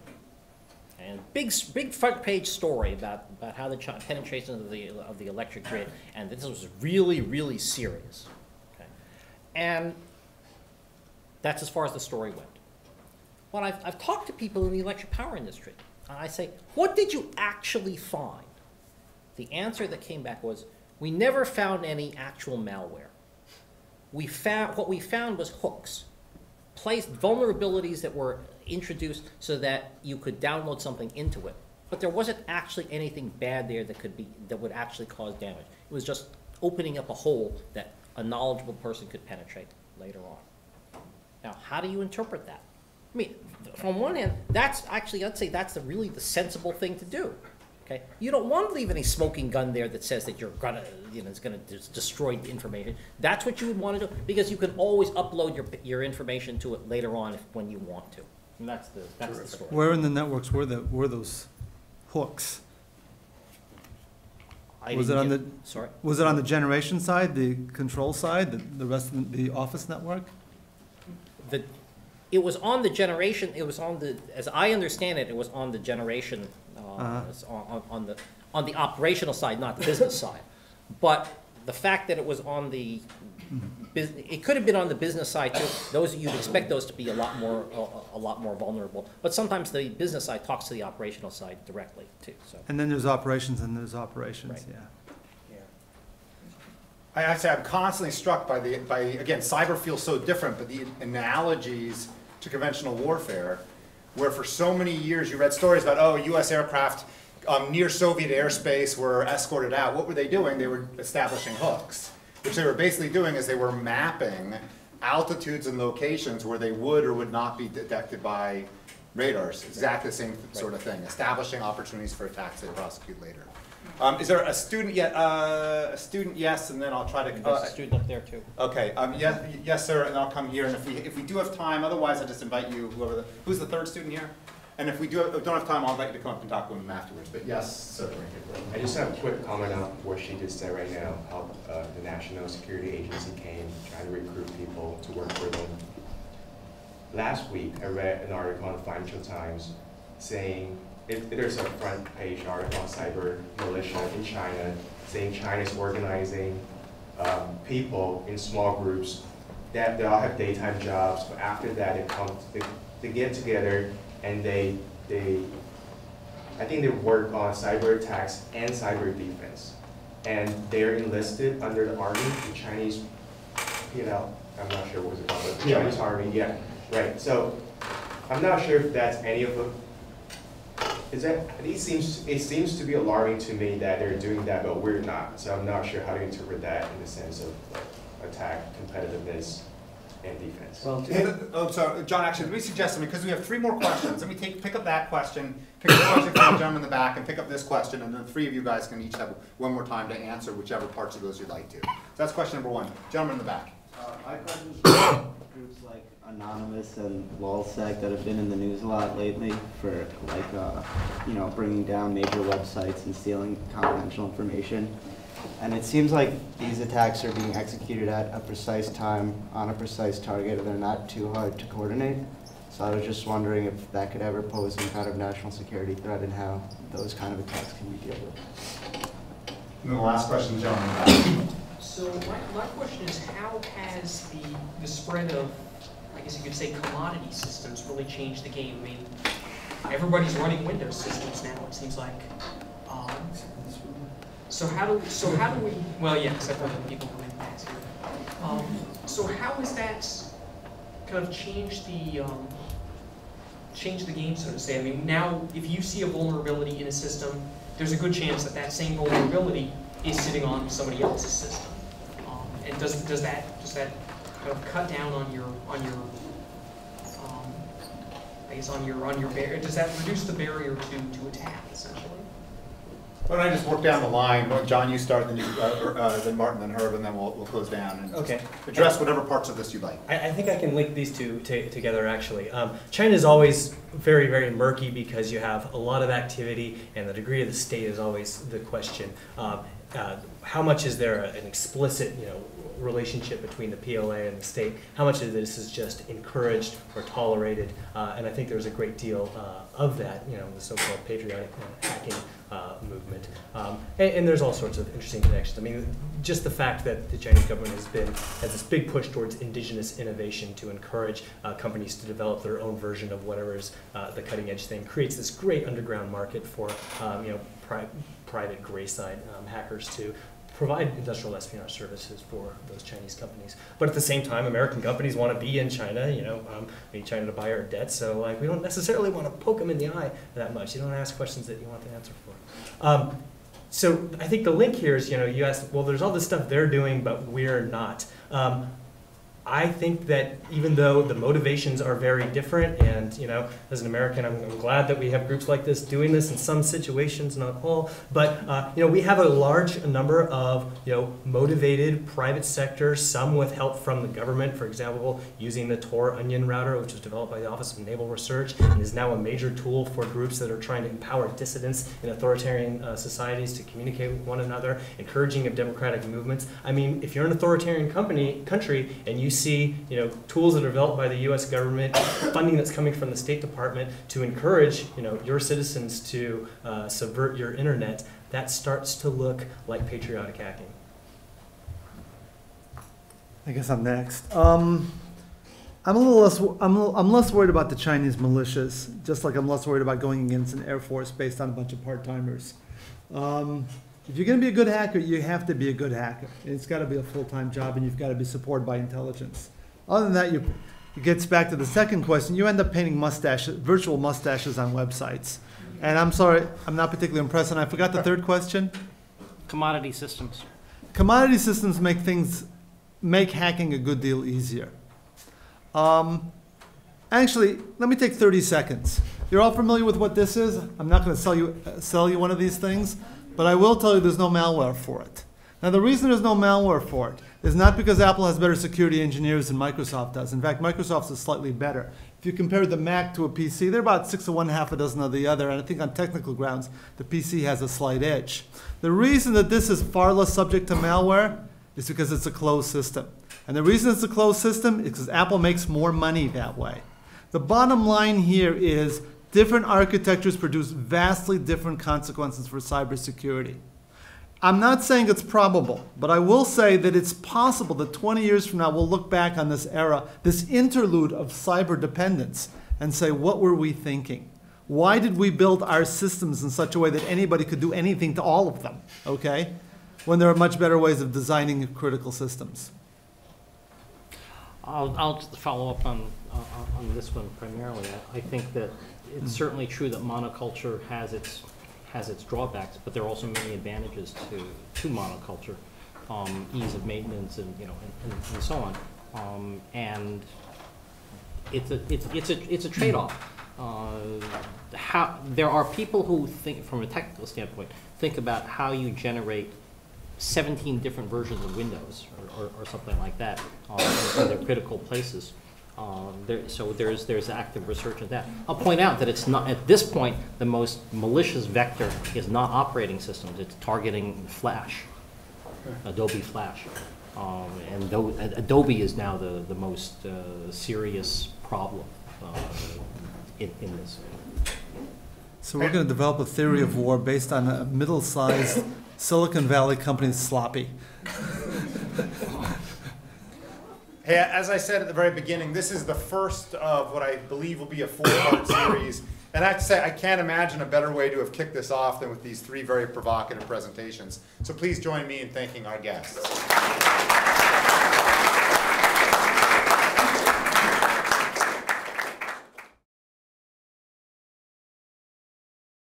And big, big front page story about, about how the Chi- penetration of the, of the electric grid, and this was really, really serious. Okay? And that's as far as the story went. When I've, I've talked to people in the electric power industry, and I say, what did you actually find? The answer that came back was, We never found any actual malware. We found, what we found was hooks, placed vulnerabilities that were introduced so that you could download something into it. But there wasn't actually anything bad there that could be, that would actually cause damage. It was just opening up a hole that a knowledgeable person could penetrate later on. Now, how do you interpret that? I mean, from one hand, that's actually, I'd say that's the, really the sensible thing to do. Okay, you don't want to leave any smoking gun there that says that you're gonna, you know, it's gonna des- destroy the information. That's what you would want to do because you can always upload your your information to it later on if, when you want to. And that's the that's the story. Where in the networks were the, were those hooks? I was didn't it on get- the- Sorry. Was it on the generation side, the control side, the, the rest of the office network? the, it was on the generation, it was on the, as I understand it, it was on the generation, it's Uh-huh. on, on- on the, on the operational side, not the business side. But the fact that it was on the bus, it could have been on the business side too. Those, you'd expect those to be a lot more, a, a lot more vulnerable. But sometimes the business side talks to the operational side directly too, so. And then there's operations and there's operations, Right. yeah. I have to say, I'm constantly struck by the, by, again, cyber feels so different, but the analogies to conventional warfare, where for so many years you read stories about, oh, US aircraft um, near Soviet airspace were escorted out. What were they doing? They were establishing hooks. Which they were basically doing is they were mapping altitudes and locations where they would or would not be detected by radars. Exactly the same sort of thing, establishing opportunities for attacks they prosecute later. Um, is there a student yet, uh, a student, yes, and then I'll try to. There's uh, a student up there too. Okay, um, yes, yes, sir, and I'll come here, and if we, if we do have time, otherwise I just invite you, whoever the, who's the third student here? And if we do, have- don't have time, I'll invite you to come up and talk with them afterwards, but yes, sir. I just have a quick comment on what she just said right now, how uh, the National Security Agency came, trying to recruit people to work for them. Last week, I read an article on the Financial Times saying, if there's a front page article on cyber militia in China, saying China's organizing um, people in small groups that they all have daytime jobs, but after that, they come, they, they get together and they, they I think they work on cyber attacks and cyber defense. And they're enlisted under the army, the Chinese, you know, I'm not sure what it's called, but the Yeah. Chinese army, yeah, right. So I'm not sure if that's any of them. Is that, it seems, it seems to be alarming to me that they're doing that, but we're not. So I'm not sure how to interpret that in the sense of like, attack, competitiveness, and defense. Well, Hey, Oh, so, Jon, actually, let me suggest something, because we have three more questions, let me take, pick up that question, pick up the question from the gentleman in the back, and pick up this question, and then the three of you guys can each have one more time to answer whichever parts of those you'd like to. So that's question number one, gentleman in the back. Uh, my question's for groups like Anonymous and LulzSec that have been in the news a lot lately for like, uh, you know, bringing down major websites and stealing confidential information. And it seems like these attacks are being executed at a precise time on a precise target and they're not too hard to coordinate. So I was just wondering if that could ever pose some kind of national security threat and how those kind of attacks can be dealt with. And then the last question, gentleman in the back. So my, my question is, how has the, the spread of, I guess you could say commodity systems really changed the game? I mean, everybody's running Windows systems now, it seems like. Um, So how do, so how do we, well, yeah, except for the people who here. Um, So how has that kind of changed the, um, changed the game, so to say? I mean, now, if you see a vulnerability in a system, there's a good chance that that same vulnerability is sitting on somebody else's system. Um, And does, does that, does that kind of cut down on your, on your, um, I guess on your, on your barrier, does that reduce the barrier to, to attack essentially? Why don't I just work down the line, Well, Jon, you start, then you, uh, uh, then Martin, then Herb, and then we'll, we'll close down and Okay. address whatever parts of this you'd like. I, I think I can link these two together actually. Um, China is always very, very murky because you have a lot of activity and the degree of the state is always the question. Um, uh, how much is there an explicit, you know, relationship between the PLA and the state? How much of this is just encouraged or tolerated? Uh, and I think there's a great deal uh, of that, you know, the so-called patriotic uh, hacking uh, movement. Um, and, and there's all sorts of interesting connections. I mean, just the fact that the Chinese government has been has this big push towards indigenous innovation to encourage uh, companies to develop their own version of whatever is the cutting edge thing creates this great underground market for um, you know pri- private gray side um, hackers to provide industrial espionage services for those Chinese companies. But at the same time, American companies want to be in China, you know, um, we need China to buy our debt, so like we don't necessarily want to poke them in the eye that much. You don't ask questions that you want the answer for. Um, so I think the link here is, you know, you asked, well, there's all this stuff they're doing, but we're not. Um, I think that even though the motivations are very different, and you know, as an American, I'm, I'm glad that we have groups like this doing this in some situations, not all. But uh, you know, we have a large number of you know motivated private sector, some with help from the government. For example, using the Tor Onion router, which was developed by the Office of Naval Research, and is now a major tool for groups that are trying to empower dissidents in authoritarian uh, societies to communicate with one another, encouraging of democratic movements. I mean, if you're an authoritarian company country and you see, you know, tools that are developed by the U.S. government, funding that's coming from the State Department to encourage, you know, your citizens to uh, subvert your internet, that starts to look like patriotic hacking. I guess I'm next. Um, I'm a little less. I'm, little- I'm less worried about the Chinese militias, just like I'm less worried about going against an air force based on a bunch of part timers. Um, if you're going to be a good hacker, you have to be a good hacker. It's got to be a full time job, and you've got to be supported by intelligence. Other than that, you, it gets back to the second question. You end up painting mustaches, virtual mustaches on websites. And I'm sorry, I'm not particularly impressed. And I forgot the third question. Commodity systems. Commodity systems make things, make hacking a good deal easier. Um, actually, let me take 30 seconds. You're all familiar with what this is? I'm not going to sell you, uh, sell you one of these things, but I will tell you there's no malware for it. Now, the reason there's no malware for it is not because Apple has better security engineers than Microsoft does. In fact, Microsoft's is slightly better. If you compare the Mac to a PC, they're about six of one, half a dozen of the other, and I think on technical grounds, the PC has a slight edge. The reason that this is far less subject to malware is because it's a closed system. And the reason it's a closed system is because Apple makes more money that way. The bottom line here is different architectures produce vastly different consequences for cybersecurity. I'm not saying it's probable, but I will say that it's possible that 20 years from now we'll look back on this era, this interlude of cyber dependence, and say, what were we thinking? Why did we build our systems in such a way that anybody could do anything to all of them, okay? When there are much better ways of designing critical systems. I'll, I'll follow up on, on on this one primarily. I think that it's certainly true that monoculture has its, has its drawbacks, but there are also many advantages to, to monoculture. Um, ease of maintenance and, you know, and, and- and so on. Um, and it's a, it's, it's a, it's a trade-off. Uh, How, there are people who think, from a technical standpoint, think about how you generate seventeen different versions of Windows or, or, or something like that, uh, in their critical places. Uh, there, so there's, there's active research in that. I'll point out that it's not, at this point, the most malicious vector is not operating systems, it's targeting Flash, Adobe Flash. Um, and Ado- Adobe is now the, the most, uh, serious problem, uh, in, in this. So we're going to develop a theory of war based on a middle-sized Silicon Valley company sloppy. Hey, as I said at the very beginning, this is the first of what I believe will be a four-part series. And I have to say, I can't imagine a better way to have kicked this off than with these three very provocative presentations. So please join me in thanking our guests.